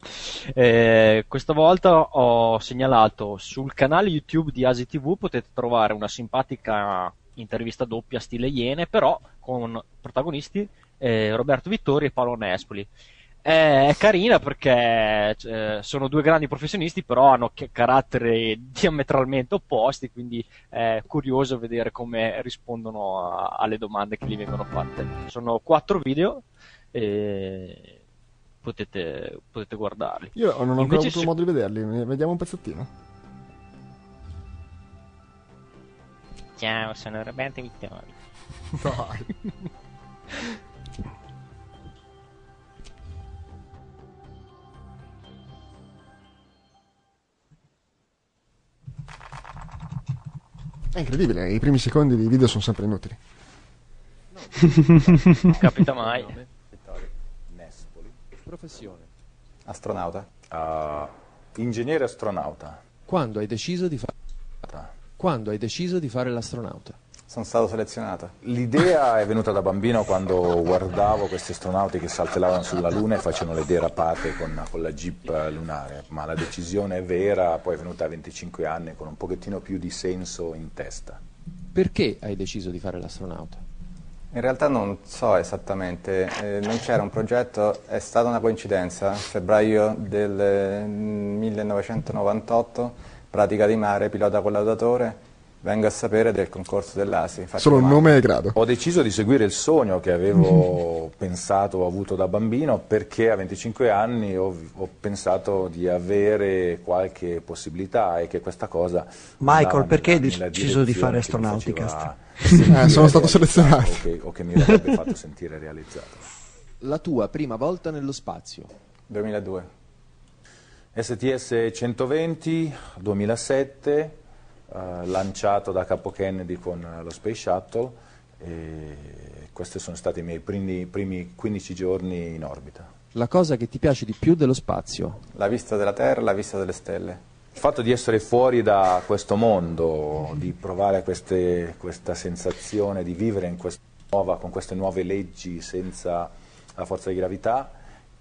Eh, questa volta ho segnalato sul canale YouTube di Asi TV potete trovare una simpatica intervista doppia stile Iene, però con protagonisti eh, Roberto Vittori e Paolo Nespoli. È carina perché eh, sono due grandi professionisti, però hanno che- caratteri diametralmente opposti, quindi è curioso vedere come rispondono a- alle domande che gli vengono fatte. Sono quattro video e potete, potete guardarli. Io non ho ancora Invece avuto su- modo di vederli. Ne- Vediamo un pezzettino. Ciao, sono Roberto Vittori. [LAUGHS] Dai. [LAUGHS] È incredibile, i primi secondi di video sono sempre inutili. [LAUGHS] Non capita mai. Nespoli. Professione. Astronauta. Ah, ingegnere astronauta. Quando hai deciso di fare Quando hai deciso di fare l'astronauta? Sono stato selezionato. L'idea è venuta da bambino quando guardavo questi astronauti che saltellavano sulla Luna e facevano le derapate con, con la jeep lunare, ma la decisione vera poi è venuta a 25 anni con un pochettino più di senso in testa. Perché hai deciso di fare l'astronauta? In realtà non so esattamente, eh, non c'era un progetto, è stata una coincidenza, febbraio del eh, 1998, pratica di mare, pilota collaudatore, vengo a sapere del concorso dell'ASI. Solo domande. nome e grado. Ho deciso di seguire il sogno che avevo [LAUGHS] pensato, ho avuto da bambino, perché a 25 anni ho, ho pensato di avere qualche possibilità e che questa cosa... Michael, perché hai deciso di fare [LAUGHS] sentire Eh, sono stato selezionato. O che, o che mi avrebbe fatto sentire realizzato. La tua prima volta nello spazio. 2002. STS 120 2007, eh, lanciato da Capo Kennedy con eh, lo Space Shuttle e questi sono stati i miei primi, primi 15 giorni in orbita. La cosa che ti piace di più dello spazio. La vista della Terra, la vista delle stelle. Il fatto di essere fuori da questo mondo, di provare queste- questa sensazione di vivere in questa nuova- con queste nuove leggi senza la forza di gravità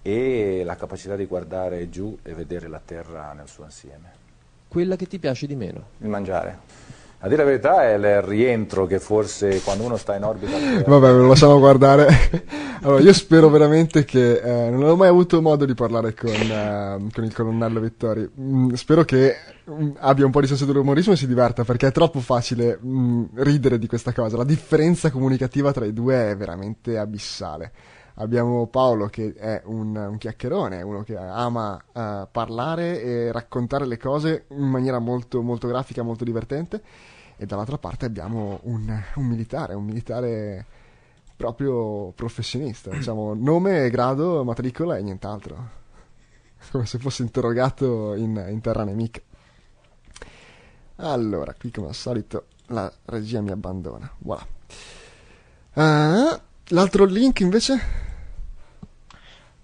e la capacità di guardare giù e vedere la Terra nel suo insieme. Quella che ti piace di meno. Il mangiare. A dire la verità è il rientro che forse quando uno sta in orbita... [LAUGHS] Vabbè, lo lasciamo [LAUGHS] guardare. allora, io spero veramente che... Eh, non ho mai avuto modo di parlare con, eh, con il colonnello Vittori. Mm, spero che mm, abbia un po' di senso dell'umorismo e si diverta, perché è troppo facile mm, ridere di questa cosa. La differenza comunicativa tra i due è veramente abissale. Abbiamo Paolo che è un, un chiacchierone, uno che ama uh, parlare e raccontare le cose in maniera molto, molto grafica, molto divertente. E dall'altra parte abbiamo un, un militare, un militare proprio professionista, diciamo nome, grado, matricola e nient'altro. Come se fosse interrogato in, in terra nemica. Allora, qui come al solito la regia mi abbandona. Voilà. Uh, l'altro link invece?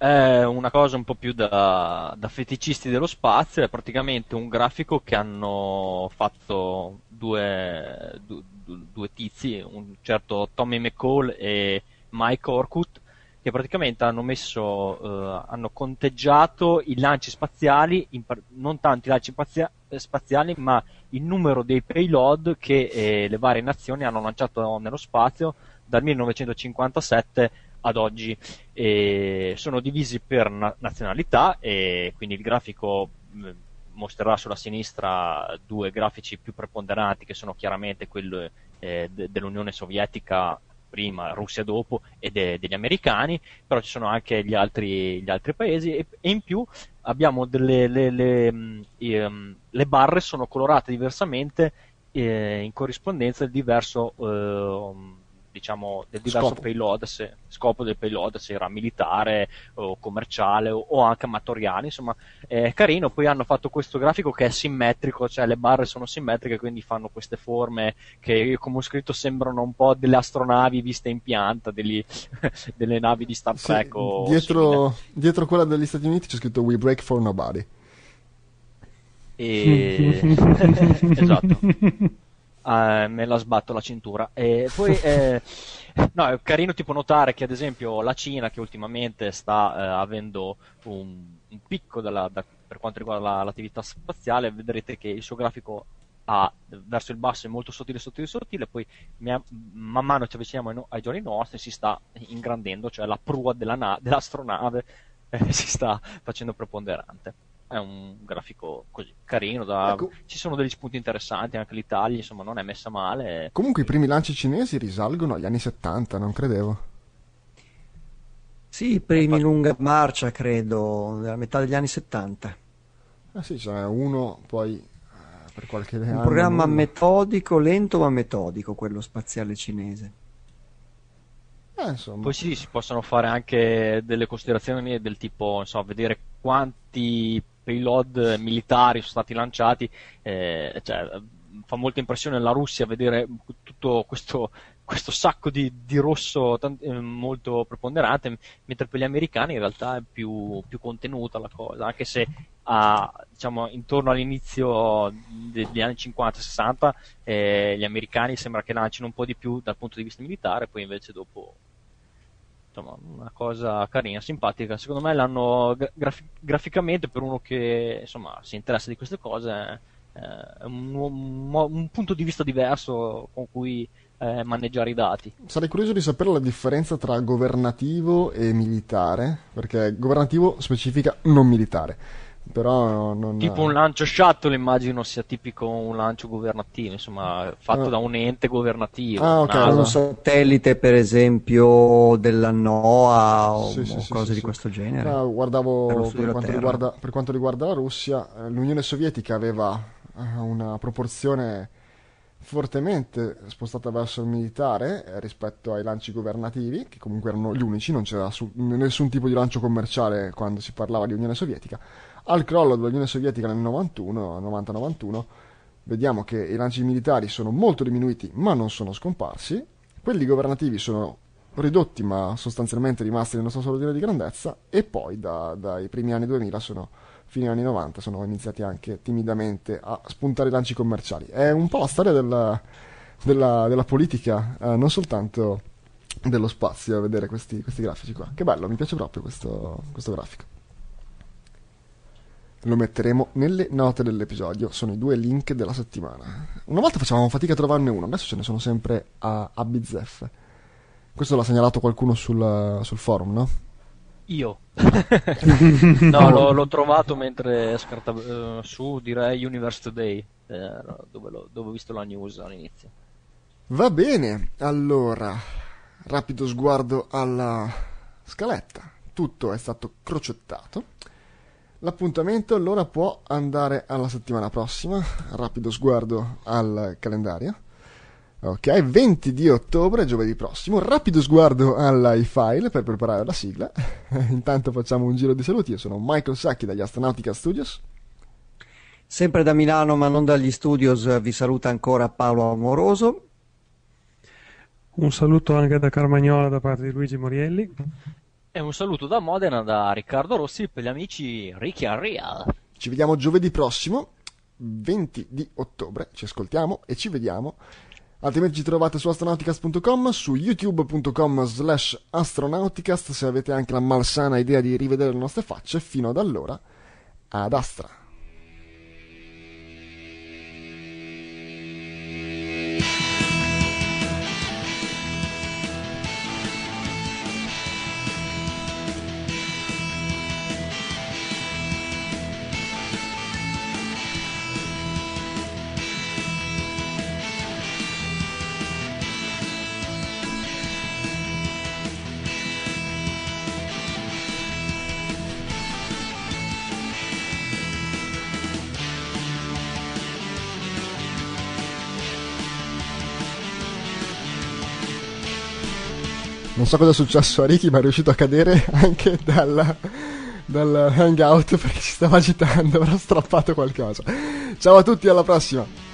È una cosa un po' più da, da feticisti dello spazio, è praticamente un grafico che hanno fatto due, due, due tizi, un certo Tommy McCall e Mike Orkut, che praticamente hanno messo, eh, hanno conteggiato i lanci spaziali, non tanto i lanci spazia- spaziali, ma il numero dei payload che eh, le varie nazioni hanno lanciato nello spazio dal 1957 ad oggi. E sono divisi per na- nazionalità e quindi il grafico mostrerà sulla sinistra due grafici più preponderanti che sono chiaramente quello eh, de- dell'Unione Sovietica prima, Russia dopo e de- degli americani, però ci sono anche gli altri, gli altri paesi e-, e, in più abbiamo delle le, le, mh, um, le barre sono colorate diversamente eh, in corrispondenza del diverso eh, diciamo, del diverso scopo. payload, se, scopo del payload, se era militare o commerciale o, o anche amatoriale, insomma è carino, poi hanno fatto questo grafico che è simmetrico, cioè le barre sono simmetriche, quindi fanno queste forme che come ho scritto sembrano un po' delle astronavi viste in pianta, degli, [LAUGHS] delle navi di Star Trek sì, dietro, dietro quella degli Stati Uniti c'è scritto We break for nobody. E... [LAUGHS] [LAUGHS] esatto eh, me la sbatto la cintura. E poi [LAUGHS] eh, no, è carino tipo notare che ad esempio la Cina, che ultimamente sta eh, avendo un, un picco della, da, per quanto riguarda la, l'attività spaziale, vedrete che il suo grafico ha, verso il basso è molto sottile, sottile, sottile, poi man mano ci avviciniamo ai, ai, giorni nostri si sta ingrandendo, cioè la prua della na- dell'astronave [LAUGHS] eh, si sta facendo preponderante è un grafico così carino, da... ecco. ci sono degli spunti interessanti, anche l'Italia insomma non è messa male. Comunque i primi lanci cinesi risalgono agli anni 70, non credevo. Sì, i primi lunga marcia credo, nella metà degli anni 70. Ah sì, ce n'è uno poi eh, per qualche un anno. Un programma nulla. metodico, lento ma metodico, quello spaziale cinese. Eh, Poi sì, si possono fare anche delle considerazioni del tipo, so, vedere quanti payload militari sono stati lanciati, eh, cioè, fa molta impressione la Russia vedere tutto questo, questo sacco di, di rosso tant- eh, molto preponderante, mentre per gli americani in realtà è più, più contenuta la cosa, anche se a, diciamo, intorno all'inizio degli anni 50-60 eh, gli americani sembra che lancino un po' di più dal punto di vista militare, poi invece dopo insomma, una cosa carina, simpatica. Secondo me l'hanno graf- graficamente per uno che insomma, si interessa di queste cose eh, è un, un, un, punto di vista diverso con cui eh, maneggiare i dati. Sarei curioso di sapere la differenza tra governativo e militare, perché governativo specifica non militare però non... Tipo un lancio shuttle immagino sia tipico un lancio governativo, insomma, fatto ah. da un ente governativo. Ah, ok. Un satellite, per esempio, della NOAA o, sì, sì, o cose sì, di questo genere. Ah, guardavo per quanto, riguarda, per quanto, riguarda, la Russia, eh, l'Unione Sovietica aveva eh, una proporzione fortemente spostata verso il militare eh, rispetto ai lanci governativi, che comunque erano gli unici, non c'era su, nessun tipo di lancio commerciale quando si parlava di Unione Sovietica al crollo dell'Unione Sovietica nel 91, 90-91, vediamo che i lanci militari sono molto diminuiti ma non sono scomparsi, quelli governativi sono ridotti ma sostanzialmente rimasti nella sua ordine di grandezza e poi da, dai primi anni 2000 sono fine anni 90 sono iniziati anche timidamente a spuntare i lanci commerciali. È un po' la storia della, della, della politica, eh, non soltanto dello spazio, a vedere questi, questi, grafici qua. Che bello, mi piace proprio questo, questo grafico. Lo metteremo nelle note dell'episodio. Sono i due link della settimana. Una volta facevamo fatica a trovarne uno, adesso ce ne sono sempre a, a bizzeffe. Questo l'ha segnalato qualcuno sul, sul forum, no? Io. [LAUGHS] no, l'ho, l'ho trovato mentre scartavo eh, su, direi Universe Today, eh, dove, l'ho- dove ho visto la news all'inizio. Va bene, allora, rapido sguardo alla scaletta. Tutto è stato crocettato. L'appuntamento allora può andare alla settimana prossima. Rapido sguardo al calendario. Ok, 20 di ottobre, giovedì prossimo. Rapido sguardo ai file per preparare la sigla. [LAUGHS] Intanto facciamo un giro di saluti. Io sono Michael Sacchi dagli Astronautica Studios. Sempre da Milano, ma non dagli studios, vi saluta ancora Paolo Amoroso. Un saluto anche da Carmagnola da parte di Luigi Morielli. E un saluto da Modena da Riccardo Rossi per gli amici Ricky Real. Ci vediamo giovedì prossimo, 20 di ottobre. Ci ascoltiamo e ci vediamo. Altrimenti ci trovate su astronauticast.com, su youtube.com slash astronauticast se avete anche la malsana idea di rivedere le nostre facce. Fino ad allora, ad Astra. Non so cosa è successo a Ricky, ma è riuscito a cadere anche dalla, dal hangout perché si stava agitando, [LAUGHS] avrà strappato qualcosa. Ciao a tutti, alla prossima!